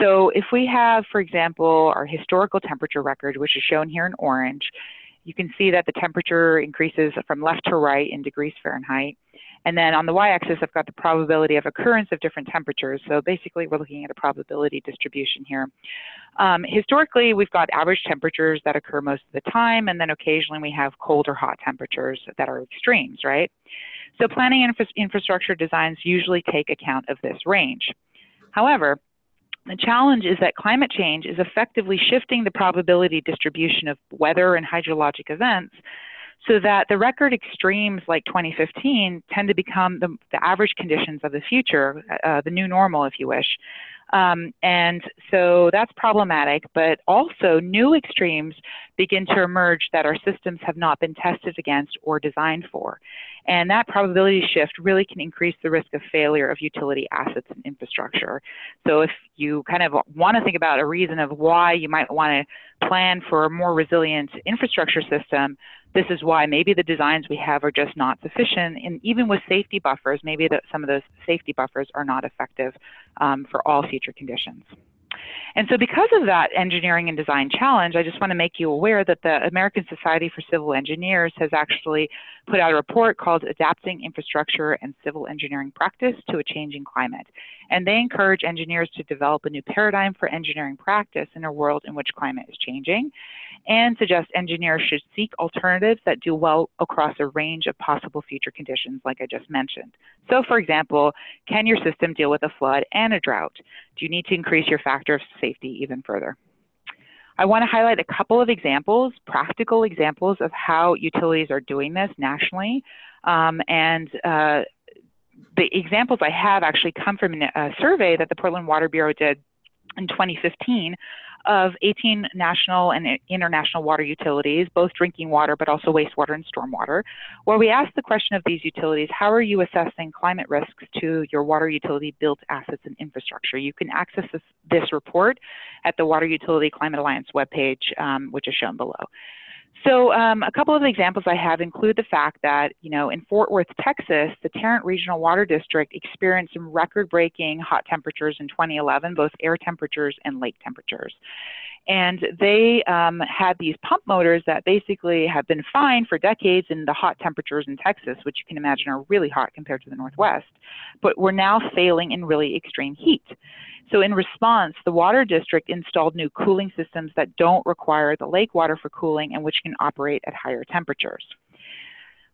So if we have, for example, our historical temperature record, which is shown here in orange, you can see that the temperature increases from left to right in degrees Fahrenheit. And then on the y-axis, I've got the probability of occurrence of different temperatures. So basically, we're looking at a probability distribution here. Um, historically, we've got average temperatures that occur most of the time, and then occasionally we have cold or hot temperatures that are extremes, right? So planning infra infrastructure designs usually take account of this range. However, the challenge is that climate change is effectively shifting the probability distribution of weather and hydrologic events so that the record extremes like 2015 tend to become the, the average conditions of the future, uh, the new normal, if you wish. Um, and so that's problematic, but also new extremes begin to emerge that our systems have not been tested against or designed for. And that probability shift really can increase the risk of failure of utility assets and infrastructure. So if you kind of want to think about a reason of why you might want to plan for a more resilient infrastructure system, this is why maybe the designs we have are just not sufficient. And even with safety buffers, maybe that some of those safety buffers are not effective um, for all future conditions. And so because of that engineering and design challenge, I just want to make you aware that the American Society for Civil Engineers has actually put out a report called Adapting Infrastructure and Civil Engineering Practice to a Changing Climate. And they encourage engineers to develop a new paradigm for engineering practice in a world in which climate is changing and suggest engineers should seek alternatives that do well across a range of possible future conditions like I just mentioned. So for example, can your system deal with a flood and a drought? Do you need to increase your factor of safety even further? I want to highlight a couple of examples, practical examples of how utilities are doing this nationally. Um, and uh, the examples I have actually come from a survey that the Portland Water Bureau did in 2015 of 18 national and international water utilities, both drinking water but also wastewater and stormwater, where we asked the question of these utilities, how are you assessing climate risks to your water utility built assets and infrastructure? You can access this, this report at the Water Utility Climate Alliance webpage, um, which is shown below. So um, a couple of examples I have include the fact that, you know, in Fort Worth, Texas, the Tarrant Regional Water District experienced some record-breaking hot temperatures in 2011, both air temperatures and lake temperatures. And they um, had these pump motors that basically have been fine for decades in the hot temperatures in Texas, which you can imagine are really hot compared to the Northwest, but were now failing in really extreme heat. So in response, the water district installed new cooling systems that don't require the lake water for cooling and which can operate at higher temperatures.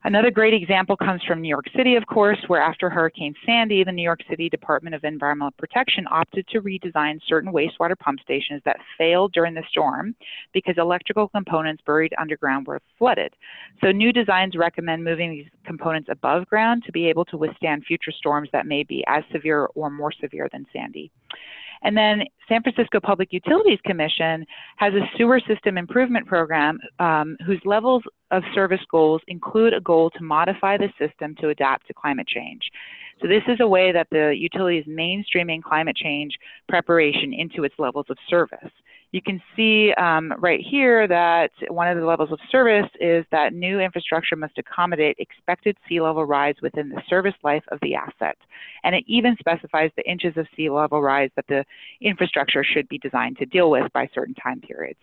Another great example comes from New York City, of course, where after Hurricane Sandy, the New York City Department of Environmental Protection opted to redesign certain wastewater pump stations that failed during the storm because electrical components buried underground were flooded. So new designs recommend moving these components above ground to be able to withstand future storms that may be as severe or more severe than Sandy. And then San Francisco Public Utilities Commission has a sewer system improvement program um, whose levels of service goals include a goal to modify the system to adapt to climate change. So this is a way that the utility is mainstreaming climate change preparation into its levels of service. You can see um, right here that one of the levels of service is that new infrastructure must accommodate expected sea level rise within the service life of the asset. And it even specifies the inches of sea level rise that the infrastructure should be designed to deal with by certain time periods.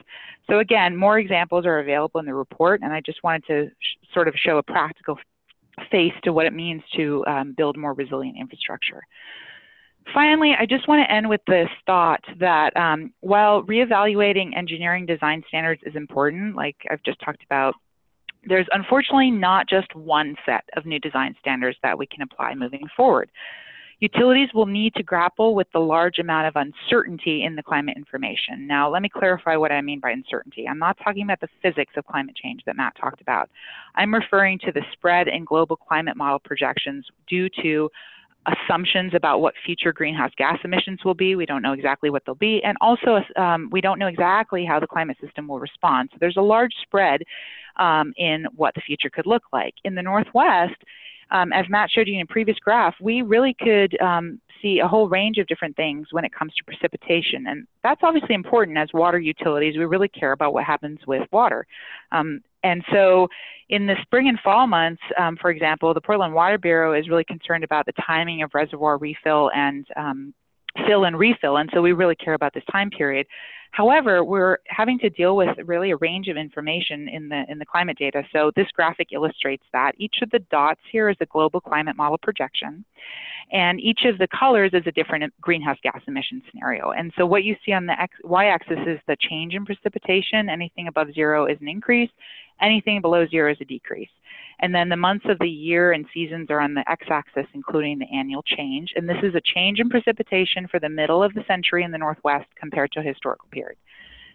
So again, more examples are available in the report, and I just wanted to sort of show a practical face to what it means to um, build more resilient infrastructure. Finally, I just want to end with this thought that um, while reevaluating engineering design standards is important, like I've just talked about, there's unfortunately not just one set of new design standards that we can apply moving forward. Utilities will need to grapple with the large amount of uncertainty in the climate information. Now, let me clarify what I mean by uncertainty. I'm not talking about the physics of climate change that Matt talked about. I'm referring to the spread in global climate model projections due to assumptions about what future greenhouse gas emissions will be. We don't know exactly what they'll be. And also, um, we don't know exactly how the climate system will respond. So there's a large spread um, in what the future could look like. In the Northwest, um, as Matt showed you in a previous graph, we really could um, see a whole range of different things when it comes to precipitation. And that's obviously important as water utilities. We really care about what happens with water. Um, and so in the spring and fall months, um, for example, the Portland Water Bureau is really concerned about the timing of reservoir refill and um, fill and refill. And so we really care about this time period. However, we're having to deal with really a range of information in the in the climate data. So this graphic illustrates that. Each of the dots here is a global climate model projection, and each of the colors is a different greenhouse gas emission scenario. And so what you see on the x, y-axis is the change in precipitation. Anything above zero is an increase. Anything below zero is a decrease. And then the months of the year and seasons are on the x-axis, including the annual change. And this is a change in precipitation for the middle of the century in the Northwest compared to a historical period.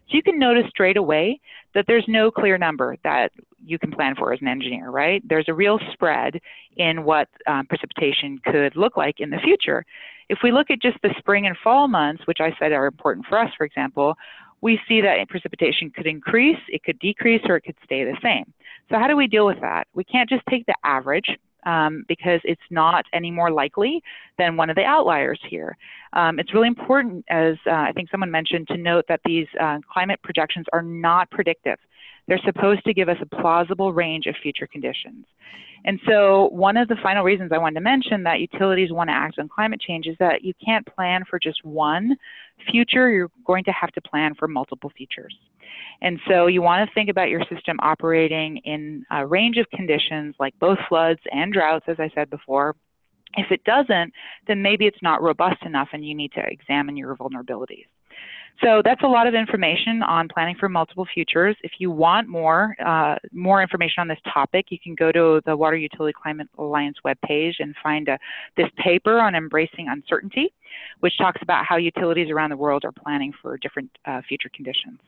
So you can notice straight away that there's no clear number that you can plan for as an engineer, right? There's a real spread in what um, precipitation could look like in the future. If we look at just the spring and fall months, which I said are important for us, for example, we see that precipitation could increase, it could decrease, or it could stay the same. So how do we deal with that? We can't just take the average um, because it's not any more likely than one of the outliers here. Um, it's really important, as uh, I think someone mentioned, to note that these uh, climate projections are not predictive. They're supposed to give us a plausible range of future conditions. And so one of the final reasons I wanted to mention that utilities want to act on climate change is that you can't plan for just one future, you're going to have to plan for multiple futures. And so you want to think about your system operating in a range of conditions like both floods and droughts, as I said before. If it doesn't, then maybe it's not robust enough and you need to examine your vulnerabilities. So that's a lot of information on planning for multiple futures. If you want more, uh, more information on this topic, you can go to the Water Utility Climate Alliance webpage and find a, this paper on embracing uncertainty, which talks about how utilities around the world are planning for different uh, future conditions.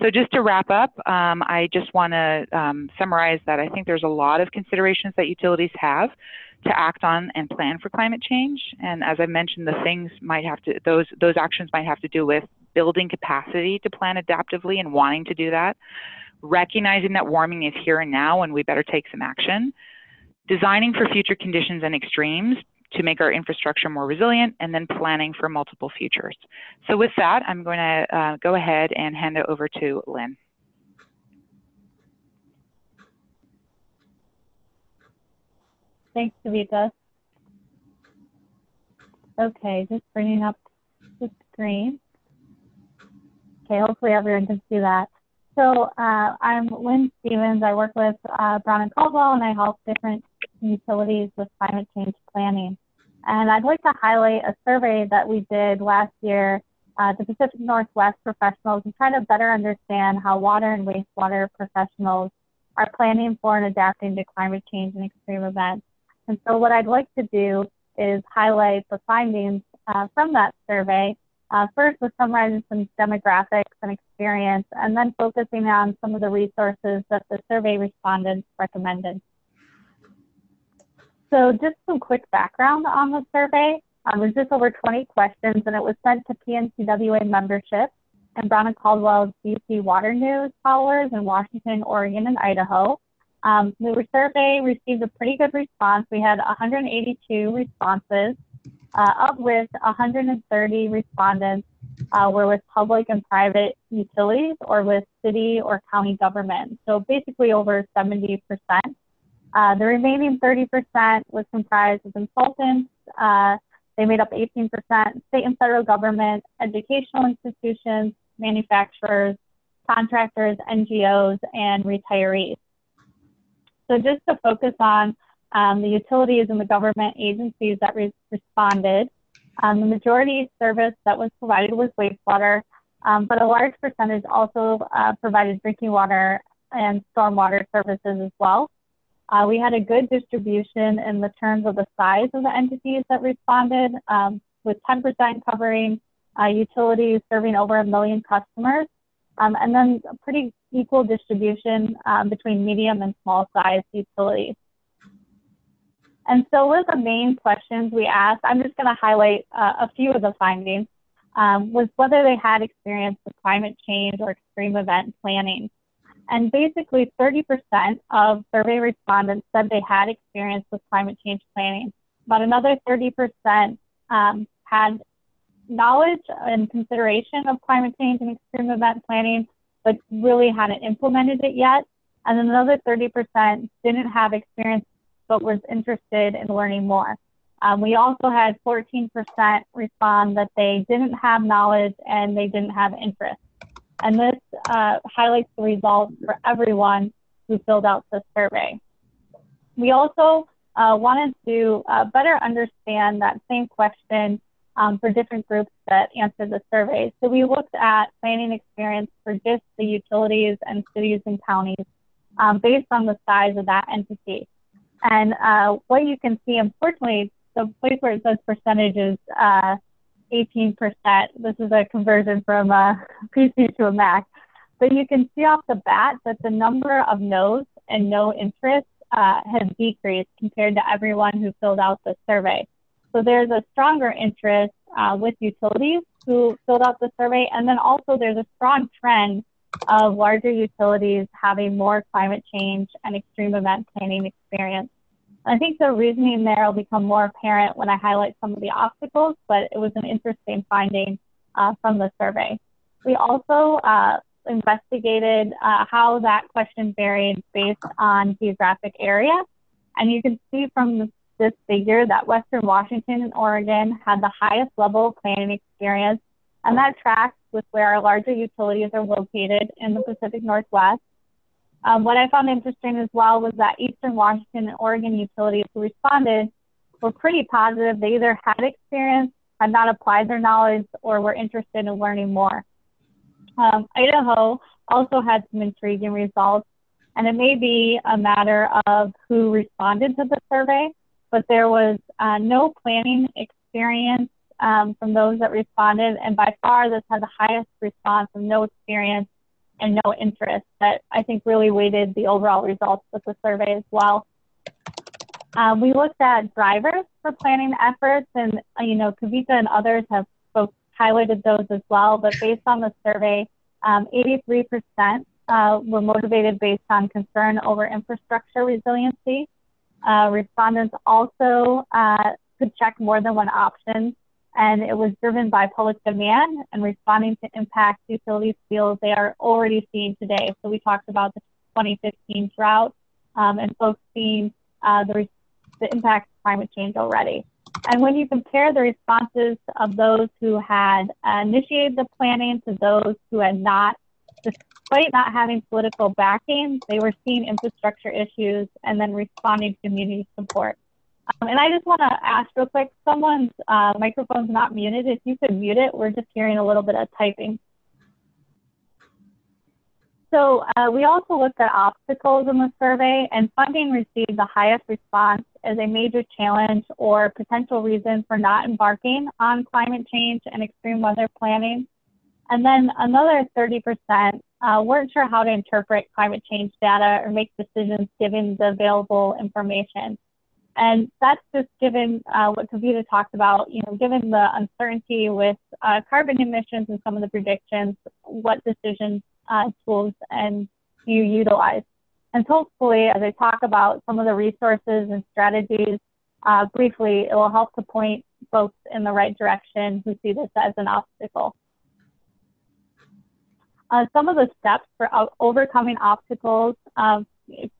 So just to wrap up, um, I just want to um, summarize that I think there's a lot of considerations that utilities have to act on and plan for climate change. And as I mentioned, the things might have to, those, those actions might have to do with building capacity to plan adaptively and wanting to do that, recognizing that warming is here and now and we better take some action, designing for future conditions and extremes to make our infrastructure more resilient, and then planning for multiple futures. So with that, I'm going to uh, go ahead and hand it over to Lynn. Thanks, Kavita. Okay, just bringing up the screen. Okay, hopefully everyone can see that. So uh, I'm Lynn Stevens. I work with uh, Brown and Caldwell, and I help different utilities with climate change planning. And I'd like to highlight a survey that we did last year uh, to Pacific Northwest professionals and try to better understand how water and wastewater professionals are planning for and adapting to climate change and extreme events. And so what I'd like to do is highlight the findings uh, from that survey uh, first, with summarizing some demographics and experience, and then focusing on some of the resources that the survey respondents recommended. So just some quick background on the survey. Um, was just over 20 questions, and it was sent to PNCWA membership and Brown and Caldwell's BC Water News followers in Washington, Oregon, and Idaho. Um, the survey received a pretty good response. We had 182 responses, uh, of which 130 respondents uh, were with public and private utilities or with city or county government. So basically over 70%. Uh, the remaining 30% was comprised of consultants. Uh, they made up 18%, state and federal government, educational institutions, manufacturers, contractors, NGOs, and retirees. So just to focus on um, the utilities and the government agencies that re responded. Um, the majority service that was provided was wastewater, um, but a large percentage also uh, provided drinking water and stormwater services as well. Uh, we had a good distribution in the terms of the size of the entities that responded, um, with 10% covering uh, utilities serving over a million customers, um, and then a pretty equal distribution um, between medium and small size utilities. And so one of the main questions we asked, I'm just going to highlight uh, a few of the findings, um, was whether they had experience with climate change or extreme event planning. And basically 30% of survey respondents said they had experience with climate change planning. But another 30% um, had knowledge and consideration of climate change and extreme event planning, but really hadn't implemented it yet. And another 30% didn't have experience but was interested in learning more. Um, we also had 14% respond that they didn't have knowledge and they didn't have interest. And this uh, highlights the results for everyone who filled out the survey. We also uh, wanted to uh, better understand that same question um, for different groups that answered the survey. So we looked at planning experience for just the utilities and cities and counties um, based on the size of that entity. And uh, what you can see, unfortunately, the place where it says percentage is uh, 18%. This is a conversion from a PC to a Mac. But you can see off the bat that the number of no's and no interest uh, has decreased compared to everyone who filled out the survey. So there's a stronger interest uh, with utilities who filled out the survey. And then also there's a strong trend of larger utilities having more climate change and extreme event planning experience. I think the reasoning there will become more apparent when I highlight some of the obstacles, but it was an interesting finding uh, from the survey. We also uh, investigated uh, how that question varied based on geographic area. And you can see from this figure that Western Washington and Oregon had the highest level of planning experience, and that tracks with where our larger utilities are located in the Pacific Northwest. Um, what I found interesting as well was that Eastern Washington and Oregon utilities who responded were pretty positive. They either had experience, had not applied their knowledge, or were interested in learning more. Um, Idaho also had some intriguing results, and it may be a matter of who responded to the survey, but there was uh, no planning experience um, from those that responded, and by far this had the highest response of no experience and no interest that I think really weighted the overall results of the survey as well. Um, we looked at drivers for planning efforts, and uh, you know, Kavita and others have both highlighted those as well. But based on the survey, um, 83% uh, were motivated based on concern over infrastructure resiliency. Uh, respondents also uh, could check more than one option and it was driven by public demand and responding to impacts utilities feel they are already seeing today. So we talked about the 2015 drought um, and folks seeing uh, the, the impact of climate change already. And when you compare the responses of those who had initiated the planning to those who had not, despite not having political backing, they were seeing infrastructure issues and then responding to community support. Um, and I just want to ask real quick, someone's uh, microphone's not muted. If you could mute it, we're just hearing a little bit of typing. So uh, we also looked at obstacles in the survey and funding received the highest response as a major challenge or potential reason for not embarking on climate change and extreme weather planning. And then another 30% uh, weren't sure how to interpret climate change data or make decisions given the available information. And that's just given uh, what Kavita talked about, you know, given the uncertainty with uh, carbon emissions and some of the predictions, what decision uh, tools and you utilize. And hopefully, as I talk about some of the resources and strategies uh, briefly, it will help to point folks in the right direction who see this as an obstacle. Uh, some of the steps for overcoming obstacles uh,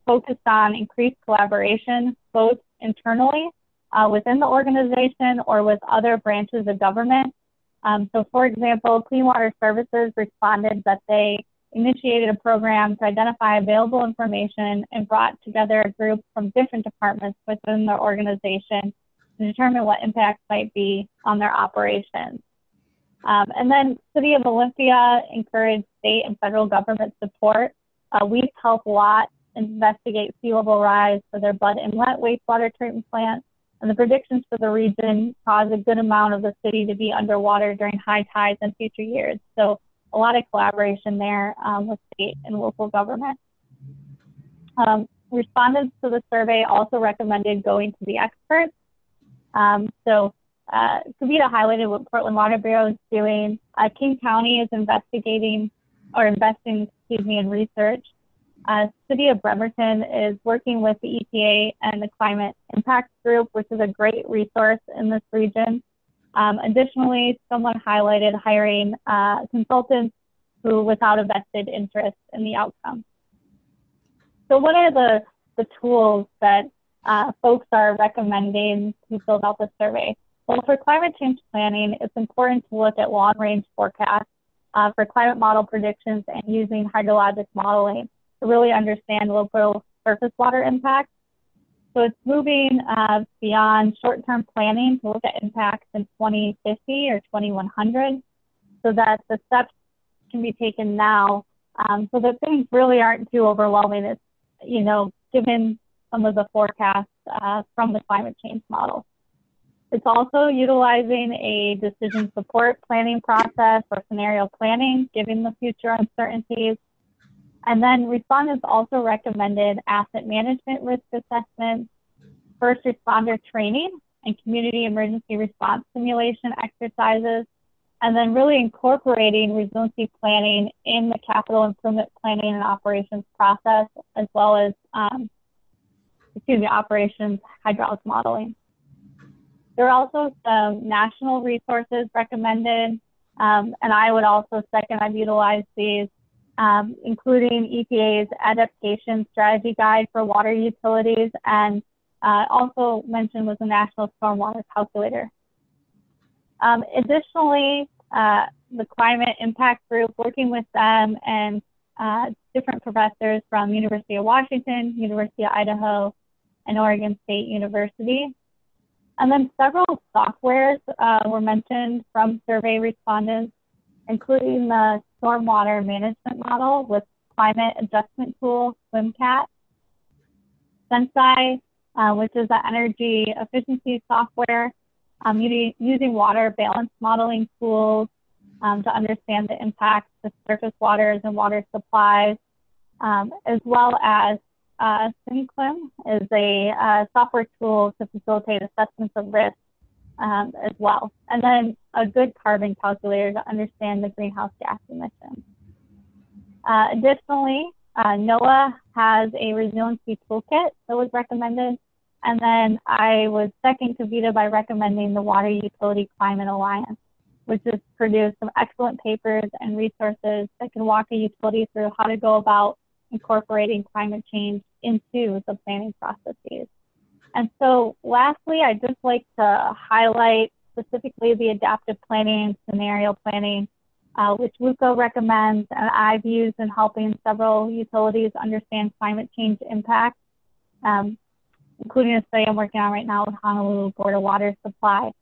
focused on increased collaboration, both internally uh, within the organization or with other branches of government. Um, so, for example, Clean Water Services responded that they initiated a program to identify available information and brought together a group from different departments within their organization to determine what impacts might be on their operations. Um, and then City of Olympia encouraged state and federal government support. Uh, we've helped a lot investigate sea level rise for their Budd Inlet wastewater treatment plant. And the predictions for the region cause a good amount of the city to be underwater during high tides in future years. So a lot of collaboration there um, with state and local government. Um, respondents to the survey also recommended going to the experts. Um, so uh, Kavita highlighted what Portland Water Bureau is doing. Uh, King County is investigating or investing, excuse me, in research uh, City of Bremerton is working with the EPA and the Climate Impact Group, which is a great resource in this region. Um, additionally, someone highlighted hiring uh, consultants who without a vested interest in the outcome. So what are the, the tools that uh, folks are recommending to fill out the survey. Well, for climate change planning, it's important to look at long range forecasts uh, for climate model predictions and using hydrologic modeling to really understand local surface water impacts. So it's moving uh, beyond short term planning to look at impacts in 2050 or 2100 so that the steps can be taken now um, so that things really aren't too overwhelming. It's, you know, given some of the forecasts uh, from the climate change model. It's also utilizing a decision support planning process or scenario planning, given the future uncertainties. And then respondents also recommended asset management risk assessments, first responder training, and community emergency response simulation exercises, and then really incorporating resiliency planning in the capital improvement planning and operations process, as well as, um, excuse me, operations hydraulic modeling. There are also some national resources recommended, um, and I would also second I've utilized these, um, including EPA's adaptation strategy guide for water utilities, and uh, also mentioned was the National Stormwater Calculator. Um, additionally, uh, the Climate Impact Group, working with them and uh, different professors from University of Washington, University of Idaho, and Oregon State University, and then several softwares uh, were mentioned from survey respondents, including the stormwater management model with climate adjustment tool, SWMM-CAT, Senseye, uh, which is the energy efficiency software, um, using water balance modeling tools um, to understand the impacts to surface waters and water supplies, um, as well as uh, SimCLIM is a uh, software tool to facilitate assessments of risk um, as well. And then a good carbon calculator to understand the greenhouse gas emissions. Uh, additionally, uh, NOAA has a resiliency toolkit that was recommended. And then I was second Kavita by recommending the Water Utility Climate Alliance, which has produced some excellent papers and resources that can walk a utility through how to go about incorporating climate change into the planning processes. And so lastly, I'd just like to highlight specifically the adaptive planning, scenario planning, uh, which WUCA recommends and I've used in helping several utilities understand climate change impacts, um, including a study I'm working on right now with Honolulu Board of Water Supply.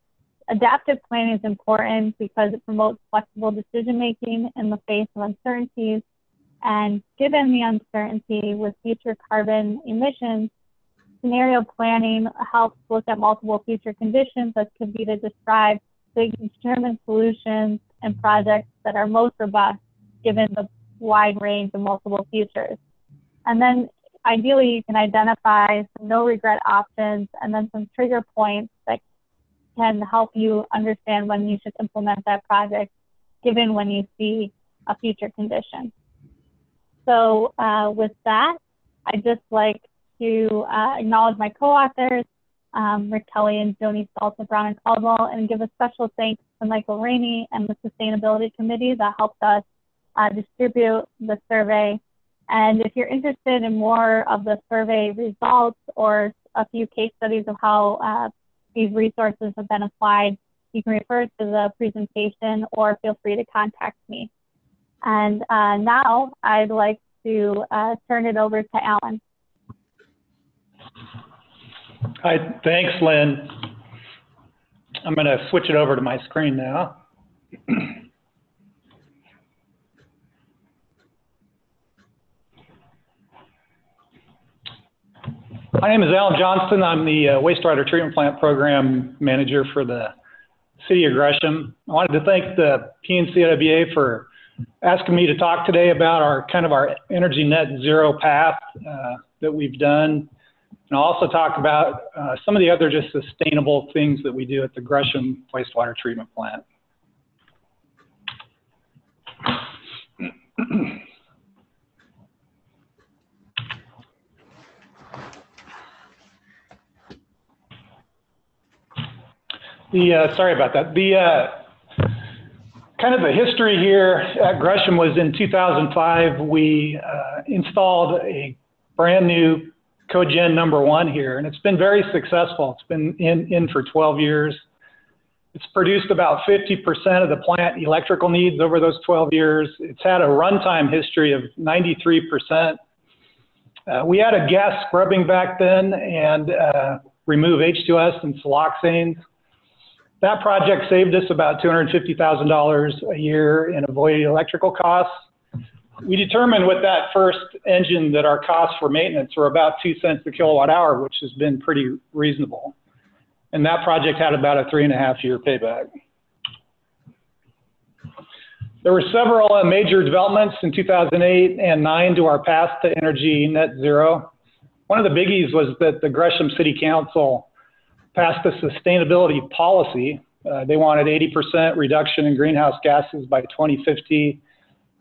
Adaptive planning is important because it promotes flexible decision making in the face of uncertainties and given the uncertainty with future carbon emissions, scenario planning helps look at multiple future conditions that could be to describe determine solutions and projects that are most robust given the wide range of multiple futures. And then ideally you can identify some no regret options and then some trigger points that can help you understand when you should implement that project given when you see a future condition. So uh, with that, I'd just like to uh, acknowledge my co-authors, um, Rick Kelly and Joni Salta Brown and Caldwell, and give a special thanks to Michael Rainey and the Sustainability Committee that helped us uh, distribute the survey. And if you're interested in more of the survey results or a few case studies of how uh, these resources have been applied, you can refer to the presentation or feel free to contact me. And uh, now I'd like to uh, turn it over to Alan. Hi, thanks, Lynn. I'm going to switch it over to my screen now. My name is Alan Johnston. I'm the uh, wastewater treatment plant program manager for the city of Gresham. I wanted to thank the PNCWA for asking me to talk today about our kind of our energy net zero path uh, that we've done. And I'll also talk about uh, some of the other just sustainable things that we do at the Gresham wastewater treatment plant. the uh, sorry about that. The uh, kind of the history here at Gresham was in 2005, we uh, installed a brand new cogen number one here, and it's been very successful. It's been in, in for 12 years. It's produced about 50% of the plant electrical needs over those 12 years. It's had a runtime history of 93%. Uh, we had a gas scrubbing back then and uh, remove H2S and siloxanes. That project saved us about $250,000 a year in avoided electrical costs. We determined with that first engine that our costs for maintenance were about two cents a kilowatt hour, which has been pretty reasonable. And that project had about a three and a half year payback. There were several uh, major developments in 2008 and 9 to our path to energy net zero. One of the biggies was that the Gresham City Council passed a sustainability policy. Uh, they wanted 80% reduction in greenhouse gases by 2050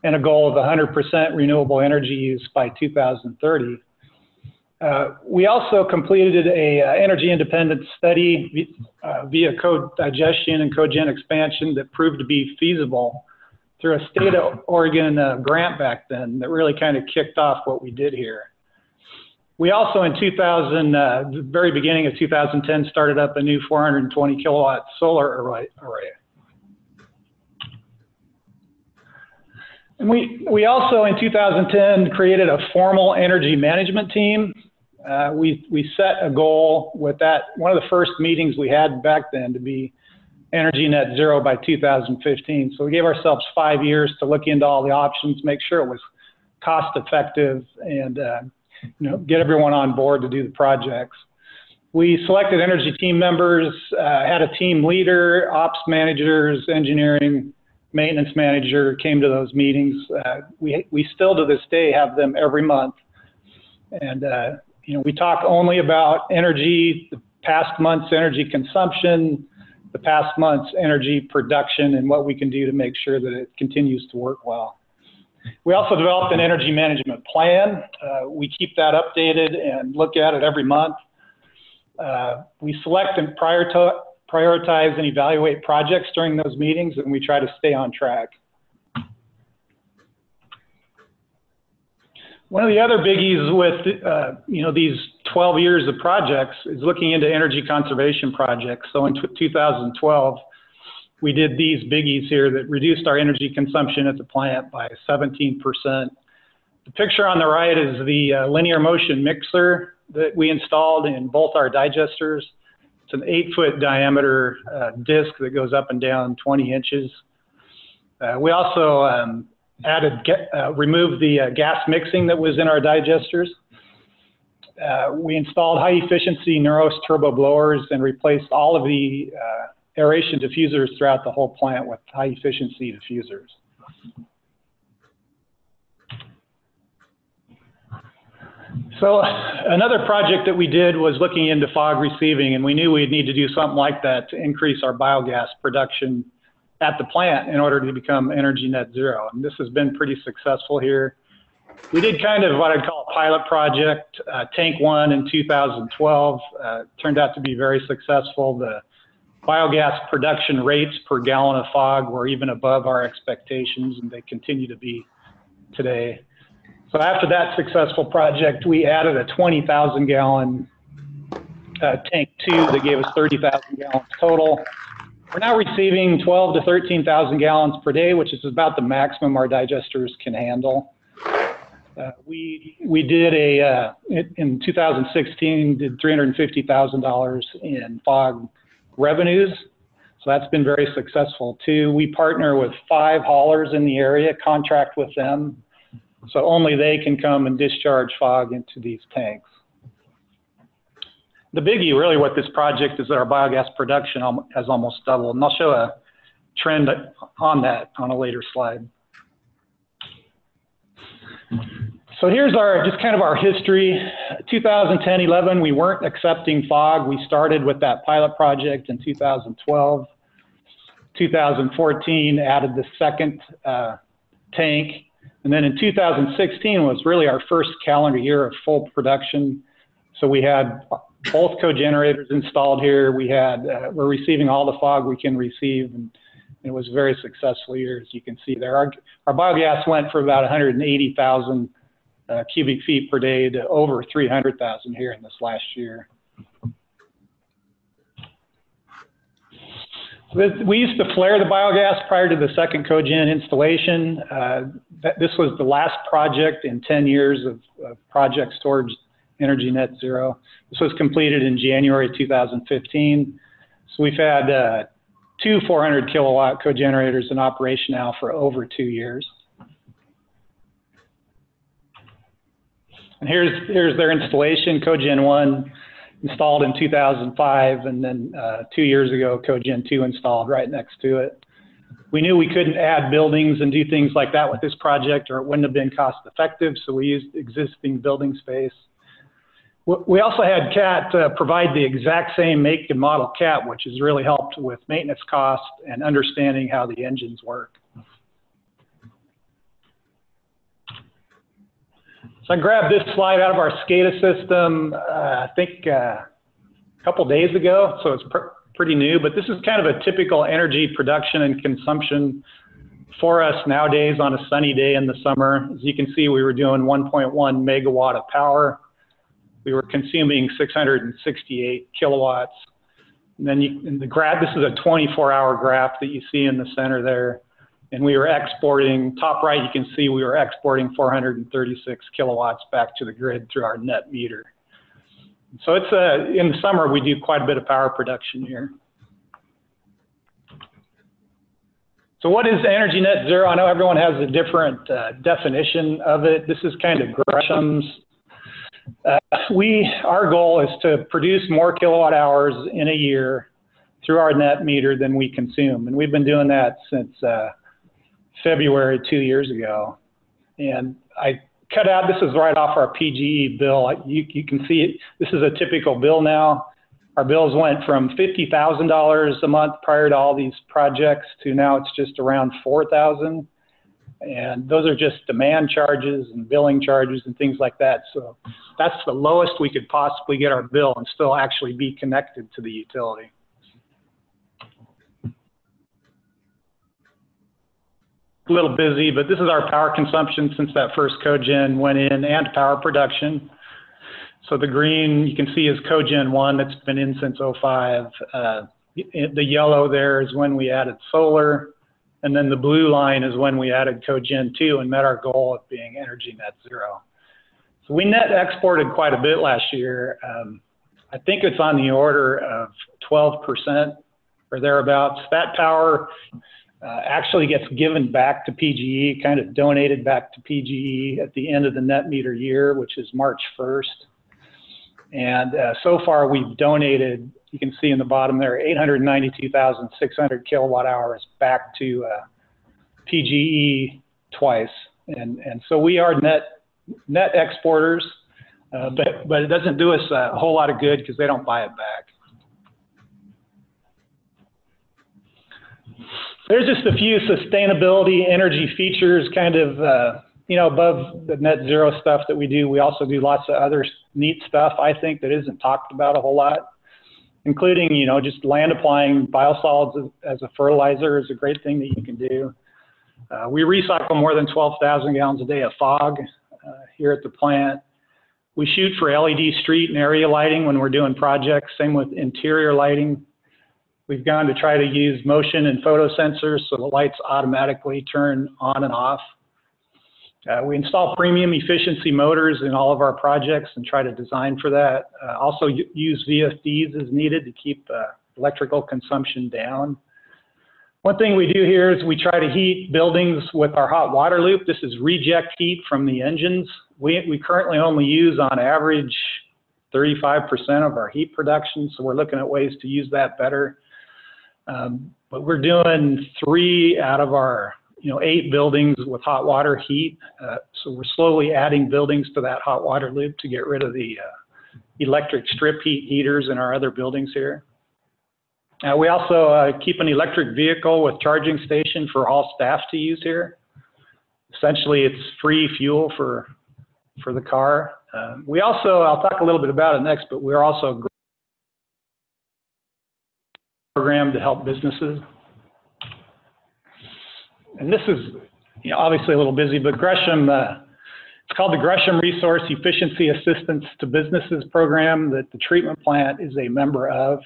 and a goal of 100% renewable energy use by 2030. Uh, we also completed a uh, energy independence study uh, via co-digestion and cogen expansion that proved to be feasible through a state of Oregon uh, grant back then that really kind of kicked off what we did here. We also in 2000, uh, the very beginning of 2010, started up a new 420 kilowatt solar array. array. And we, we also in 2010 created a formal energy management team. Uh, we, we set a goal with that, one of the first meetings we had back then to be energy net zero by 2015. So we gave ourselves five years to look into all the options, make sure it was cost effective and uh, you know, get everyone on board to do the projects. We selected energy team members, uh, had a team leader, ops managers, engineering, maintenance manager came to those meetings. Uh, we, we still to this day have them every month. And, uh, you know, we talk only about energy, the past month's energy consumption, the past month's energy production, and what we can do to make sure that it continues to work well. We also developed an energy management plan. Uh, we keep that updated and look at it every month. Uh, we select and prioritize and evaluate projects during those meetings, and we try to stay on track. One of the other biggies with uh, you know these 12 years of projects is looking into energy conservation projects. So in 2012, we did these biggies here that reduced our energy consumption at the plant by 17%. The picture on the right is the uh, linear motion mixer that we installed in both our digesters. It's an eight foot diameter uh, disc that goes up and down 20 inches. Uh, we also um, added, uh, removed the uh, gas mixing that was in our digesters. Uh, we installed high efficiency Neuros turbo blowers and replaced all of the aeration diffusers throughout the whole plant with high efficiency diffusers. So another project that we did was looking into fog receiving, and we knew we'd need to do something like that to increase our biogas production at the plant in order to become energy net zero. And this has been pretty successful here. We did kind of what I'd call a pilot project, uh, Tank One in 2012. Uh, turned out to be very successful. The biogas production rates per gallon of fog were even above our expectations, and they continue to be today. So after that successful project, we added a 20,000 gallon uh, tank two that gave us 30,000 gallons total. We're now receiving 12 to 13,000 gallons per day, which is about the maximum our digesters can handle. Uh, we we did a uh, in 2016 did $350,000 in fog revenues. So that's been very successful too. We partner with five haulers in the area, contract with them. So only they can come and discharge fog into these tanks. The biggie, really, what this project is that our biogas production has almost doubled. And I'll show a trend on that on a later slide. So here's our just kind of our history. 2010, 11, we weren't accepting fog. We started with that pilot project in 2012. 2014, added the second uh, tank. And then in 2016 was really our first calendar year of full production. So we had both cogenerators installed here. We had, uh, we're receiving all the fog we can receive. And it was a very successful year, as you can see there. Our, our biogas went from about 180,000 uh, cubic feet per day to over 300,000 here in this last year. We used to flare the biogas prior to the second cogen installation. Uh, this was the last project in 10 years of, of projects towards energy net zero. This was completed in January 2015. So we've had uh, two 400 kilowatt cogenerators in operation now for over two years. And here's, here's their installation, Cogen 1 installed in 2005, and then uh, two years ago, Cogen 2 installed right next to it. We knew we couldn't add buildings and do things like that with this project, or it wouldn't have been cost effective, so we used existing building space. We also had CAT uh, provide the exact same make and model CAT, which has really helped with maintenance costs and understanding how the engines work. So I grabbed this slide out of our SCADA system, uh, I think uh, a couple days ago, so it's pr pretty new, but this is kind of a typical energy production and consumption for us nowadays on a sunny day in the summer. As you can see, we were doing 1.1 megawatt of power. We were consuming 668 kilowatts. And then you, in the graph, this is a 24 hour graph that you see in the center there and we were exporting, top right, you can see we were exporting 436 kilowatts back to the grid through our net meter. So it's a, in the summer, we do quite a bit of power production here. So what is energy net zero? I know everyone has a different uh, definition of it. This is kind of Gresham's. Uh, we, our goal is to produce more kilowatt hours in a year through our net meter than we consume. And we've been doing that since uh, February two years ago. And I cut out, this is right off our PGE bill. You, you can see it. This is a typical bill now. Our bills went from $50,000 a month prior to all these projects to now it's just around 4,000. And those are just demand charges and billing charges and things like that. So that's the lowest we could possibly get our bill and still actually be connected to the utility. A little busy, but this is our power consumption since that first cogen went in and power production. So the green you can see is cogen one that's been in since 05. Uh, the yellow there is when we added solar. And then the blue line is when we added cogen two and met our goal of being energy net zero. So we net exported quite a bit last year. Um, I think it's on the order of 12% or thereabouts. That power uh, actually gets given back to PGE, kind of donated back to PGE at the end of the net meter year, which is March 1st. And uh, so far we've donated, you can see in the bottom there, 892,600 kilowatt hours back to uh, PGE twice. And, and so we are net, net exporters, uh, but, but it doesn't do us a whole lot of good because they don't buy it back. There's just a few sustainability energy features kind of, uh, you know, above the net zero stuff that we do. We also do lots of other neat stuff, I think, that isn't talked about a whole lot, including, you know, just land applying biosolids as a fertilizer is a great thing that you can do. Uh, we recycle more than 12,000 gallons a day of fog uh, here at the plant. We shoot for LED street and area lighting when we're doing projects. Same with interior lighting. We've gone to try to use motion and photo sensors so the lights automatically turn on and off. Uh, we install premium efficiency motors in all of our projects and try to design for that. Uh, also use VFDs as needed to keep uh, electrical consumption down. One thing we do here is we try to heat buildings with our hot water loop. This is reject heat from the engines. We, we currently only use on average 35% of our heat production, so we're looking at ways to use that better. Um, but we're doing three out of our you know eight buildings with hot water heat. Uh, so we're slowly adding buildings to that hot water loop to get rid of the uh, electric strip heat heaters in our other buildings here. Uh, we also uh, keep an electric vehicle with charging station for all staff to use here. Essentially, it's free fuel for for the car. Uh, we also, I'll talk a little bit about it next, but we're also program to help businesses. And this is you know, obviously a little busy, but Gresham uh, it's called the Gresham Resource Efficiency Assistance to Businesses Program that the treatment plant is a member of.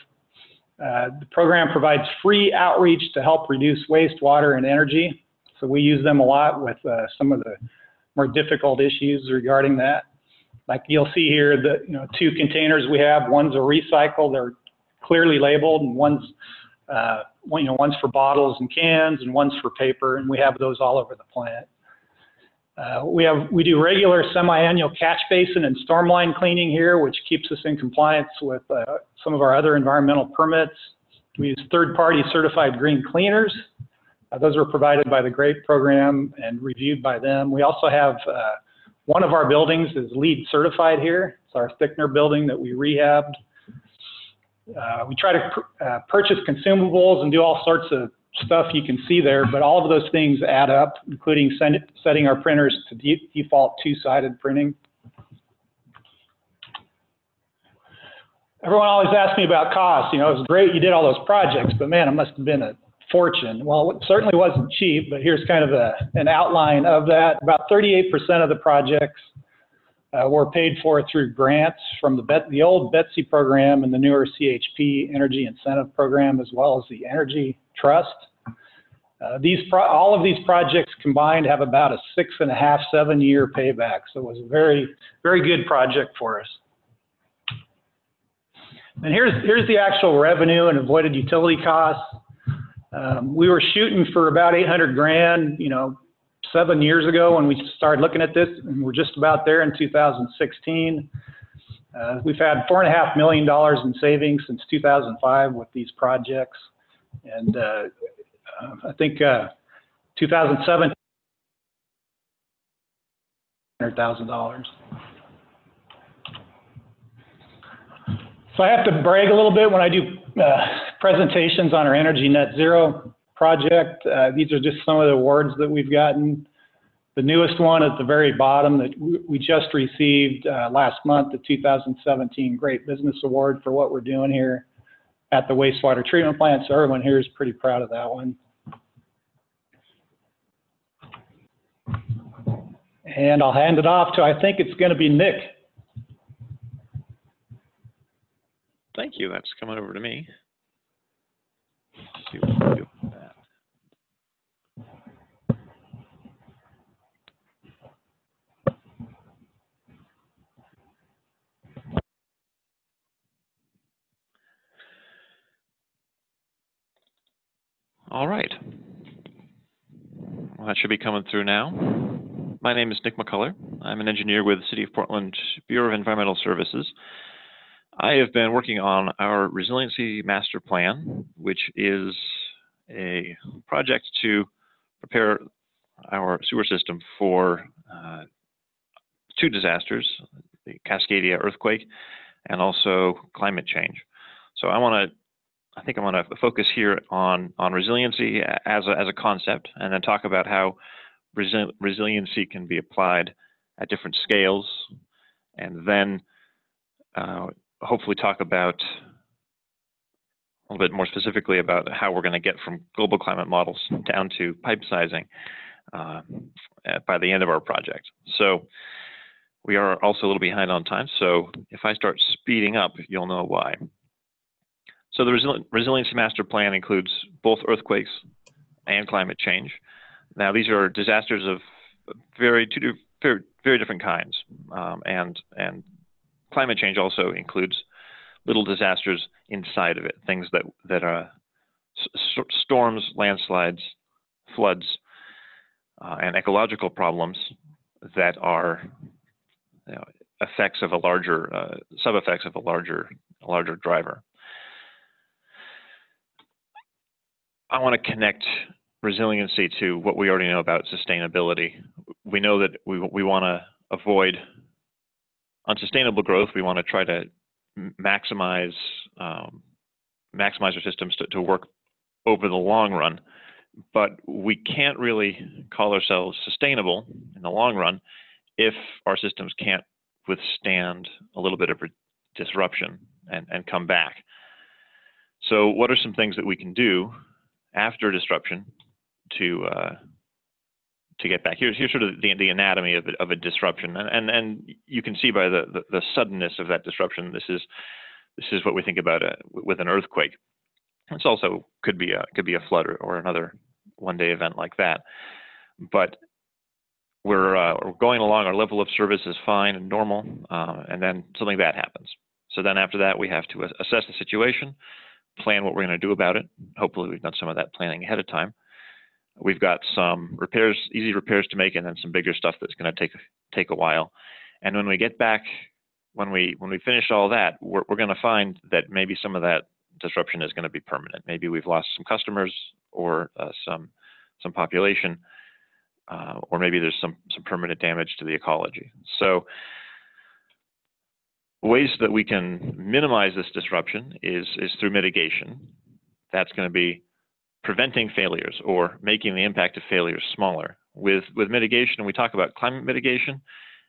Uh, the program provides free outreach to help reduce wastewater and energy. So we use them a lot with uh, some of the more difficult issues regarding that. Like you'll see here, the you know two containers we have. One's a recycle; they're clearly labeled, and one's uh, you know one's for bottles and cans, and one's for paper. And we have those all over the plant. Uh, we have we do regular semi-annual catch basin and storm line cleaning here, which keeps us in compliance with uh, some of our other environmental permits. We use third-party certified green cleaners. Uh, those are provided by the GREAT program and reviewed by them. We also have uh, one of our buildings is LEED certified here. It's our thickener building that we rehabbed. Uh, we try to pr uh, purchase consumables and do all sorts of stuff you can see there, but all of those things add up, including send, setting our printers to de default two-sided printing. Everyone always asks me about cost. You know, it was great you did all those projects, but man, it must have been a fortune. Well, it certainly wasn't cheap, but here's kind of a, an outline of that. About 38% of the projects uh, were paid for through grants from the, Bet the old BETC program and the newer CHP Energy Incentive Program, as well as the Energy Trust. Uh, these all of these projects combined have about a six and a half, seven year payback. So it was a very, very good project for us. And here's, here's the actual revenue and avoided utility costs. Um, we were shooting for about 800 grand, you know, seven years ago when we started looking at this, and we're just about there in 2016. Uh, we've had four and a half million dollars in savings since 2005 with these projects, and uh, uh, I think uh, 2007 hundred thousand dollars. So I have to brag a little bit when I do uh, presentations on our Energy Net Zero project. Uh, these are just some of the awards that we've gotten. The newest one at the very bottom that we just received uh, last month, the 2017 Great Business Award for what we're doing here at the wastewater treatment plant. So everyone here is pretty proud of that one. And I'll hand it off to, I think it's going to be Nick. Thank you. That's coming over to me. Let's see what we do with that. All right. Well, that should be coming through now. My name is Nick McCullough. I'm an engineer with the City of Portland Bureau of Environmental Services. I have been working on our resiliency master plan, which is a project to prepare our sewer system for uh, two disasters, the Cascadia earthquake and also climate change. So I want to, I think I want to focus here on, on resiliency as a, as a concept and then talk about how resi resiliency can be applied at different scales and then uh, hopefully talk about a little bit more specifically about how we're going to get from global climate models down to pipe sizing uh, by the end of our project. So we are also a little behind on time. So if I start speeding up, you'll know why. So the Resil Resiliency Master Plan includes both earthquakes and climate change. Now these are disasters of very two very, very different kinds, um, and and climate change also includes little disasters inside of it, things that that are storms, landslides, floods, uh, and ecological problems that are you know, effects of a larger uh, sub effects of a larger a larger driver. I want to connect resiliency to what we already know about sustainability. We know that we we want to avoid unsustainable growth, we want to try to maximize um, maximize our systems to, to work over the long run. But we can't really call ourselves sustainable in the long run if our systems can't withstand a little bit of disruption and, and come back. So, what are some things that we can do after disruption to uh, to get back. Here's here's sort of the, the anatomy of a, of a disruption, and, and and you can see by the, the, the suddenness of that disruption, this is this is what we think about a, with an earthquake. This also could be a could be a flood or, or another one day event like that. But we're, uh, we're going along. Our level of service is fine and normal, uh, and then something bad happens. So then after that, we have to assess the situation, plan what we're going to do about it. Hopefully, we've done some of that planning ahead of time. We've got some repairs, easy repairs to make, and then some bigger stuff that's going to take take a while. And when we get back, when we when we finish all that, we're, we're going to find that maybe some of that disruption is going to be permanent. Maybe we've lost some customers or uh, some some population, uh, or maybe there's some some permanent damage to the ecology. So ways that we can minimize this disruption is is through mitigation. That's going to be preventing failures or making the impact of failures smaller. With with mitigation, we talk about climate mitigation,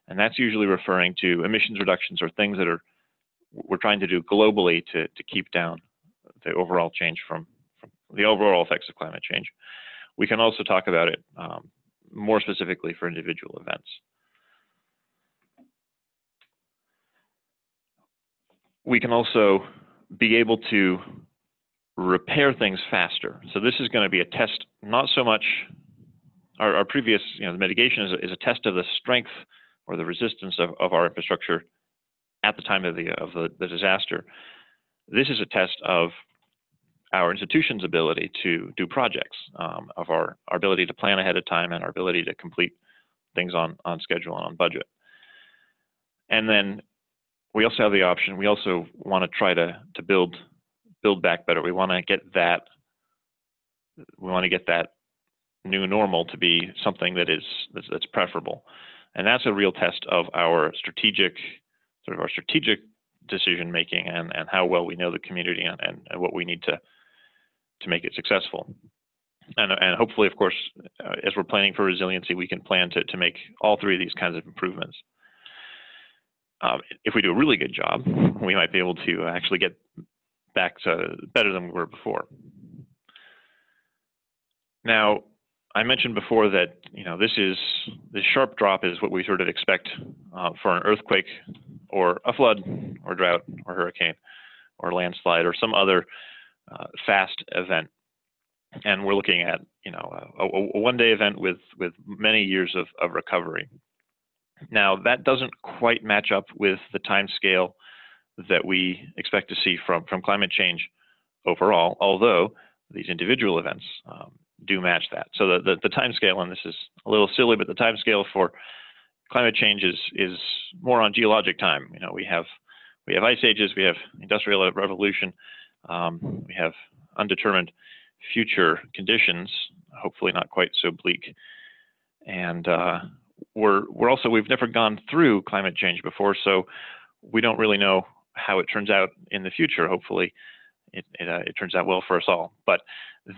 and that's usually referring to emissions reductions or things that are we're trying to do globally to to keep down the overall change from, from the overall effects of climate change. We can also talk about it um, more specifically for individual events. We can also be able to repair things faster. So this is going to be a test, not so much our, our previous, you know, the mitigation is a, is a, test of the strength or the resistance of, of our infrastructure at the time of the of the, the disaster. This is a test of our institution's ability to do projects, um, of our, our ability to plan ahead of time and our ability to complete things on, on schedule and on budget. And then we also have the option, we also want to try to, to build build back better. We want to get that we want to get that new normal to be something that is that's, that's preferable. And that's a real test of our strategic sort of our strategic decision making and, and how well we know the community and, and, and what we need to to make it successful. And, and hopefully, of course, uh, as we're planning for resiliency, we can plan to, to make all three of these kinds of improvements. Um, if we do a really good job, we might be able to actually get back to better than we were before. Now, I mentioned before that you know this is this sharp drop is what we sort of expect uh, for an earthquake or a flood or drought or hurricane or landslide or some other uh, fast event. And we're looking at, you know, a, a one-day event with with many years of, of recovery. Now that doesn't quite match up with the time scale that we expect to see from from climate change overall, although these individual events um, do match that. So the, the, the time scale, and this is a little silly, but the time scale for climate change is, is more on geologic time. You know, we have we have ice ages, we have industrial revolution, um, we have undetermined future conditions, hopefully not quite so bleak. And uh, we're, we're also, we've never gone through climate change before, so we don't really know how it turns out in the future. Hopefully, it, it, uh, it turns out well for us all. But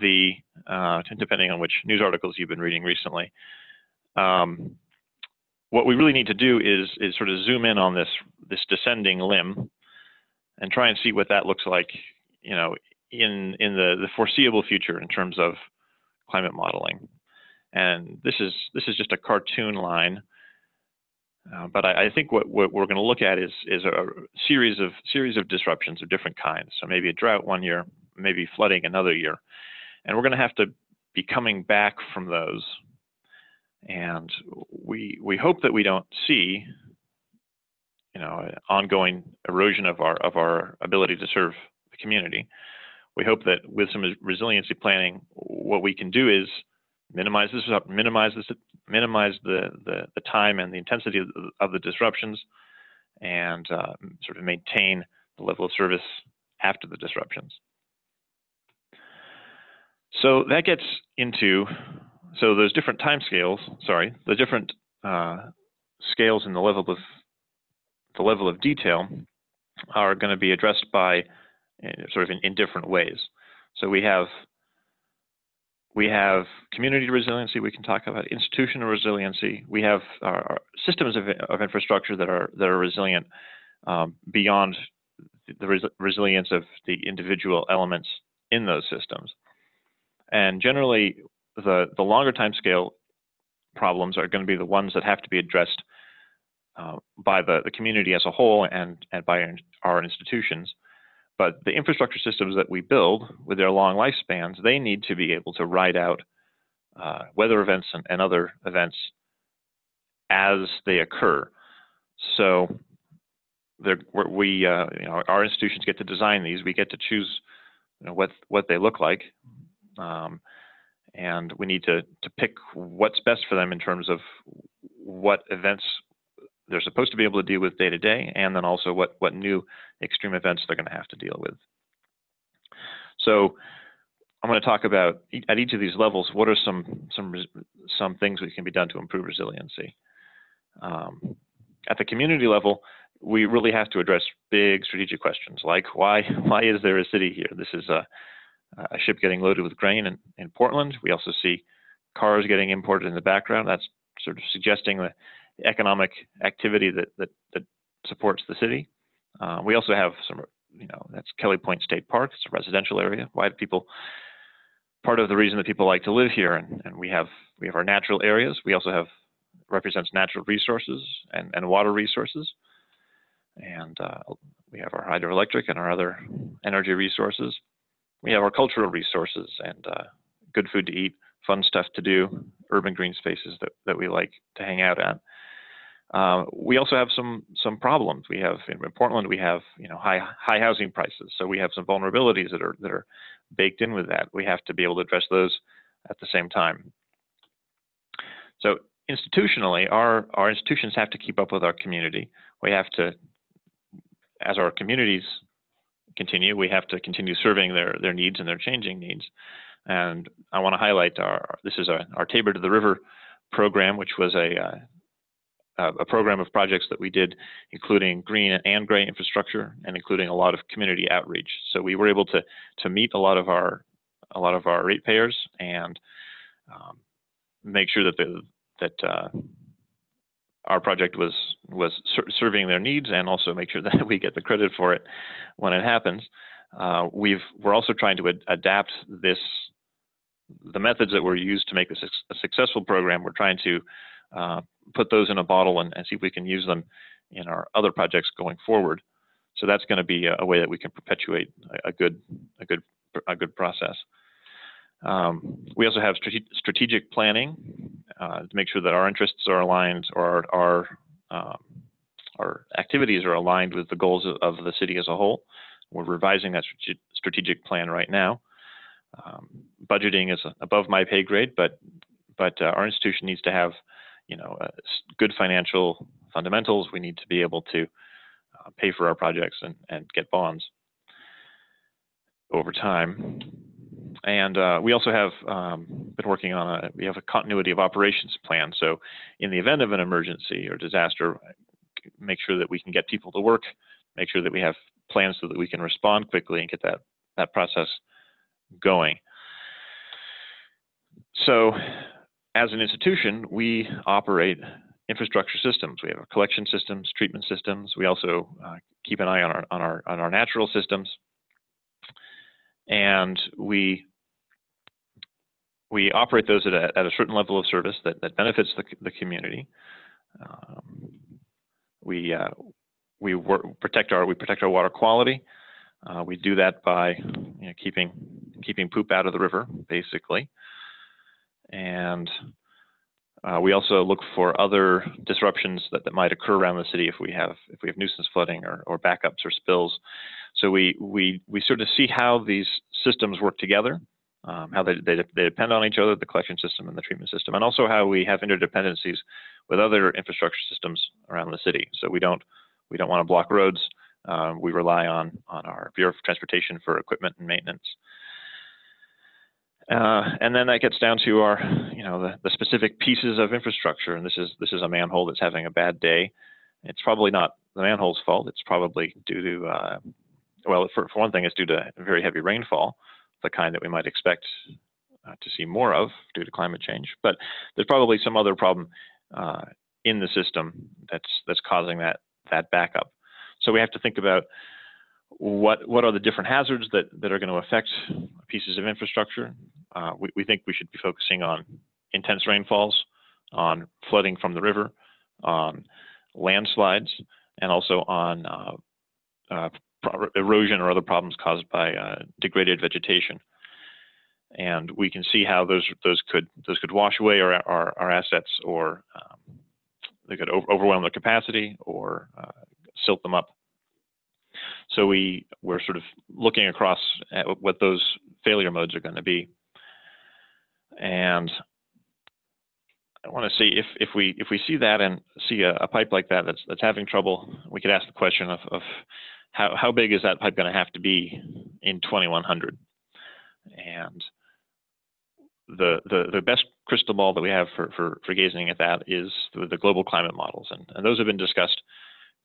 the, uh, depending on which news articles you've been reading recently, um, what we really need to do is, is sort of zoom in on this, this descending limb and try and see what that looks like you know, in in the, the foreseeable future in terms of climate modeling. And this is this is just a cartoon line, uh, but I, I, think what, what we're going to look at is is a series of series of disruptions of different kinds. So maybe a drought one year, maybe flooding another year, and we're going to have to be coming back from those. And we we hope that we don't see, you know, ongoing erosion of our of our ability to serve the community. We hope that with some resiliency planning, what we can do is minimize this, minimize this, minimize the, the, the time and the intensity of the, of the disruptions, and uh, sort of maintain the level of service after the disruptions. So that gets into so those different time scales. Sorry, the different uh, scales in the level of the level of detail are going to be addressed by sort of in, in different ways. So we have we have community resiliency. We can talk about institutional resiliency. We have our, systems of, of, infrastructure that are that are resilient um, beyond the res resilience of the individual elements in those systems. And generally, the the longer time scale problems are going to be the ones that have to be addressed uh, by the, the community as a whole and, and by our institutions. But the infrastructure systems that we build with their long lifespans, they need to be able to ride out uh, weather events and, and, other events as they occur. So we, uh, you know, our institutions get to design these. We get to choose you know, what what they look like, um, and we need to to pick what's best for them in terms of what events they're supposed to be able to deal with day to day, and then also what what new extreme events they're going to have to deal with. So I'm going to talk about at each of these levels what are some some some things that can be done to improve resiliency. Um, at the community level, we really have to address big strategic questions like why why is there a city here? This is a, a ship getting loaded with grain in, in Portland. We also see cars getting imported in the background. That's sort of suggesting economic activity that that, that supports the city. Uh, we also have some, you know, that's Kelley Point State Park. It's a residential area. Why do people? Part of the reason that people like to live here, and, and we have we have our natural areas. We also have represents natural resources and, and water resources. And uh, we have our hydroelectric and our other energy resources. We have our cultural resources and uh, good food to eat, fun stuff to do, urban green spaces that, that we like to hang out at. Uh, we also have some some problems. We have in Portland we have you know high high housing prices, so we have some vulnerabilities that are that are baked in with that. We have to be able to address those at the same time. So institutionally, our our institutions have to keep up with our community. We have to, as our communities continue, we have to continue serving their their needs and their changing needs. And I want to highlight our this is our, our Tabor to the River program, which was a uh, a program of projects that we did, including green and gray infrastructure, and including a lot of community outreach. So we were able to to meet a lot of our a lot of our ratepayers and um, make sure that the that uh, our project was was ser serving their needs and also make sure that we get the credit for it when it happens. Uh, we've we're also trying to ad adapt this the methods that were used to make this a successful program. We're trying to uh, put those in a bottle and, and, see if we can use them in our other projects going forward. So that's going to be a, a, way that we can perpetuate a, a, good a good a good process. Um, we also have strate strategic planning uh, to make sure that our interests are aligned or our, our, um, our activities are aligned with the goals of, of, the city as a whole. We're revising that strategic plan right now. Um, budgeting is above my pay grade, but but uh, our institution needs to have you know uh, good financial fundamentals. We need to be able to uh, pay for our projects and, and get bonds over time. And uh, we also have um, been working on a we have a continuity of operations plan. So in the event of an emergency or disaster, make sure that we can get people to work, make sure that we have plans so that we can respond quickly and get that that process going. So as an institution, we operate infrastructure systems. We have collection systems, treatment systems. We also uh, keep an eye on our on our on our natural systems and we we operate those at a, at a certain level of service that, that benefits the, the community. Um, we uh, we work, protect our we protect our water quality. Uh, we do that by you know, keeping keeping poop out of the river, basically, and uh, we also look for other disruptions that, that might occur around the city if we have if we have nuisance flooding or, or backups or spills. So we we we sort of see how these systems work together, um, how they, they they depend on each other, the collection system and the treatment system, and also how we have interdependencies with other infrastructure systems around the city. So we don't we don't want to block roads. Um, we rely on on our Bureau of Transportation for equipment and maintenance. Uh, and then that gets down to our, you know, the, the specific pieces of infrastructure. And this is this is a manhole that's having a bad day. It's probably not the manhole's fault. It's probably due to, uh, well, for, for one thing, it's due to very heavy rainfall, the kind that we might expect uh, to see more of due to climate change. But there's probably some other problem uh, in the system that's that's causing that that backup. So we have to think about what what are the different hazards that, that are going to affect pieces of infrastructure? Uh, we, we think we should be focusing on intense rainfalls, on flooding from the river, on landslides, and also on uh, uh, erosion or other problems caused by uh, degraded vegetation. And we can see how those those could those could wash away our our, our assets, or um, they could over overwhelm their capacity, or uh, silt them up. So we we're sort of looking across at what those failure modes are going to be, and I want to see if if we if we see that and see a, a, pipe like that that's that's having trouble, we could ask the question of, of how how big is that pipe going to have to be in 2100, and the the the best crystal ball that we have for for, for gazing at that is the, the global climate models, and, and those have been discussed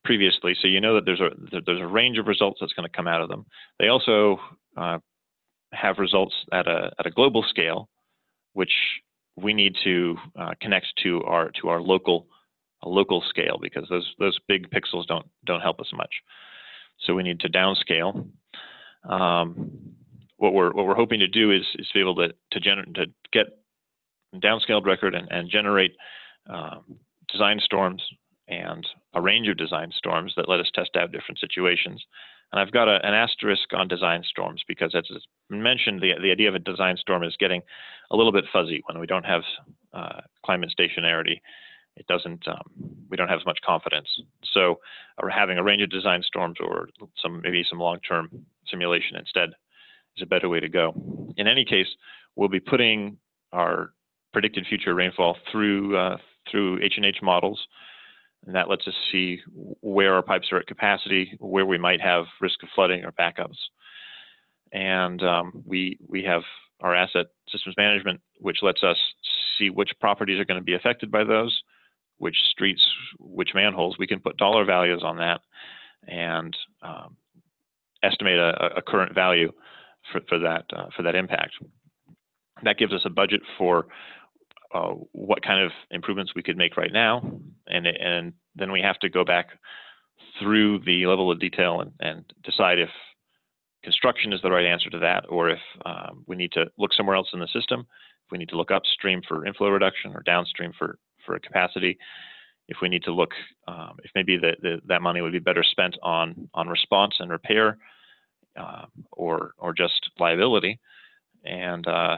previously. So you know that there's a there's a range of results that's going to come out of them. They also uh, have results at a at a global scale, which we need to uh, connect to our to our local local scale because those those big pixels don't don't help us much. So we need to downscale. Um, what we're what we're hoping to do is is be able to to generate to get downscaled record and, and generate um, design storms and a range of design storms that let us test out different situations. And I've got a, an asterisk on design storms because, as mentioned, the, the idea of a design storm is getting a little bit fuzzy when we don't have uh, climate stationarity. It doesn't, um, we don't have as much confidence. So, having a range of design storms or some maybe some long-term simulation instead is a better way to go. In any case, we'll be putting our predicted future rainfall through uh, through H&H models and that lets us see where our pipes are at capacity, where we might have risk of flooding or backups. And um, we, we have our asset systems management, which lets us see which properties are going to be affected by those, which streets, which manholes. We can put dollar values on that and um, estimate a, a, current value for, for that uh, for that impact. That gives us a budget for uh, what kind of improvements we could make right now, and and then we have to go back through the level of detail and, and decide if construction is the right answer to that, or if um, we need to look somewhere else in the system. If we need to look upstream for inflow reduction or downstream for for capacity. If we need to look, um, if maybe the, the, that money would be better spent on on response and repair, uh, or or just liability, and uh,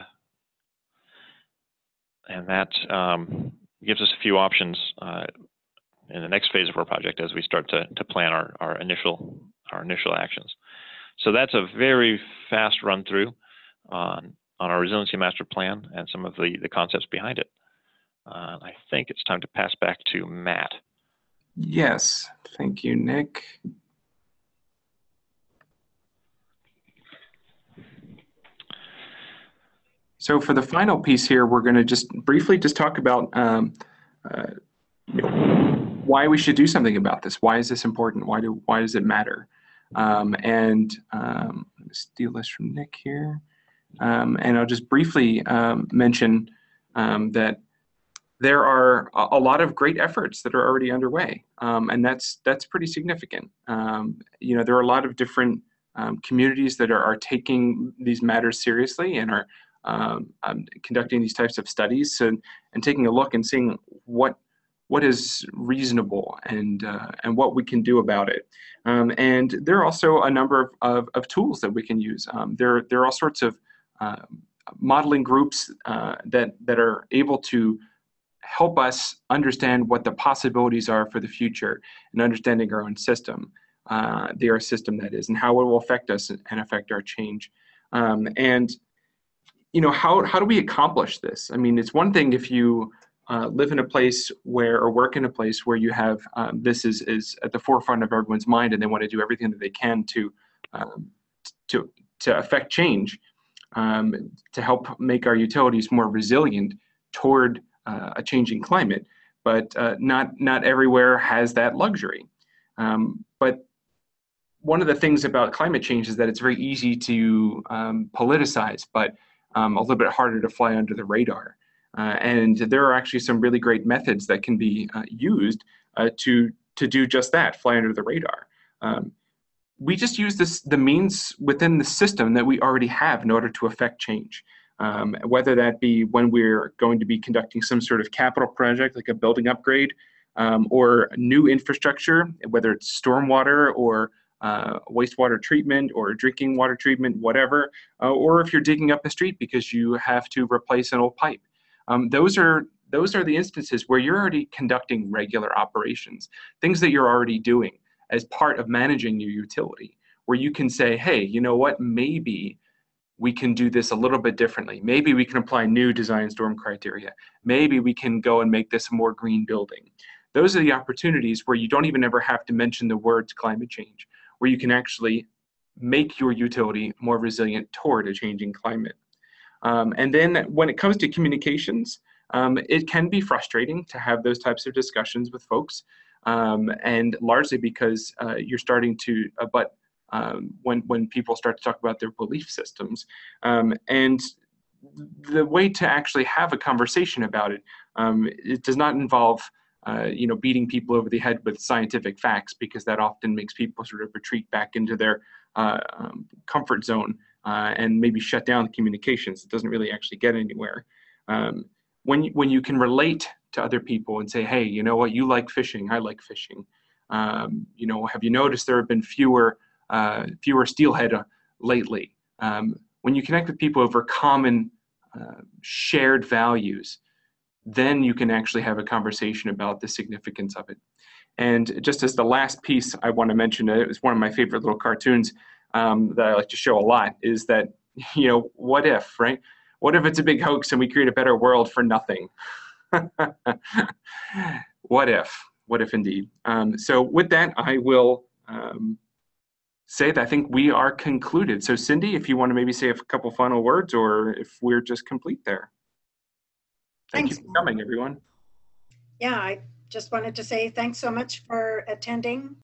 and that um, gives us a few options uh, in the next phase of our project as we start to, to plan our, our initial our initial actions. So that's a very fast run through on on our resiliency master plan and some of the, the concepts behind it. Uh, I think it's time to pass back to Matt. Yes, thank you, Nick. So for the final piece here, we're going to just briefly just talk about um, uh, why we should do something about this. Why is this important? Why do why does it matter? Um, and um, steal this from Nick here. Um, and I'll just briefly um, mention um, that there are a, lot of great efforts that are already underway, and that's that's pretty significant. you know, there are a lot of different communities that are, are taking these matters seriously and are um, um, conducting these types of studies so, and taking a look and seeing what what is reasonable and uh, and what we can do about it. Um, and there are also a number of, of, of tools that we can use. Um, there there are all sorts of uh, modeling groups uh, that that are able to help us understand what the possibilities are for the future and understanding our own system, uh, the our system that is, and how it will affect us and affect our change. Um, and you know, how, how do we accomplish this? I mean, it's one thing if you uh, live in a place where, or work in a place where you have um, this is, is at the forefront of everyone's mind and they want to do everything that they can to, um, to, to affect change, um, to help make our utilities more resilient toward uh, a changing climate. But uh, not, not everywhere has that luxury. Um, but one of the things about climate change is that it's very easy to um, politicize, but um, a little bit harder to fly under the radar. Uh, and there are actually some really great methods that can be uh, used uh, to, to do just that, fly under the radar. Um, we just use this, the means within the system that we already have in order to affect change. Um, whether that be when we're going to be conducting some sort of capital project like a building upgrade um, or new infrastructure, whether it's stormwater or uh, wastewater treatment or drinking water treatment, whatever, uh, or if you're digging up a street because you have to replace an old pipe. Um, those are those are the instances where you're already conducting regular operations, things that you're already doing as part of managing your utility, where you can say, hey, you know what, maybe we can do this a little bit differently. Maybe we can apply new design storm criteria. Maybe we can go and make this a more green building. Those are the opportunities where you don't even ever have to mention the words climate change, where you can actually make your utility more resilient toward a changing climate. Um, and then when it comes to communications, um, it can be frustrating to have those types of discussions with folks, um, and largely because uh, you're starting to uh, but um, when when people start to talk about their belief systems, um, and the way to actually have a conversation about it, um, it does not involve. Uh, you know, beating people over the head with scientific facts because that often makes people sort of retreat back into their uh, um, comfort zone uh, and maybe shut down the communications. It doesn't really actually get anywhere. Um, when you, when you can relate to other people and say, hey, you know what, you like fishing, I like fishing. Um, you know, have you noticed there have been fewer uh, fewer steelhead uh, lately? Um, when you connect with people over common shared values, then you can actually have a conversation about the significance of it. And just as the last piece I want to mention, it was one of my favorite little cartoons um, that I like to show a lot, is that, you know, what if, right? What if it's a big hoax and we create a better world for nothing? what if? What if indeed? Um, so with that, I will um, say that I think we are concluded. So Cindy, if you want to maybe say a couple final words or if we're just complete there. Thank Thanks, you for coming, everyone. Yeah, I just wanted to say thanks so much for attending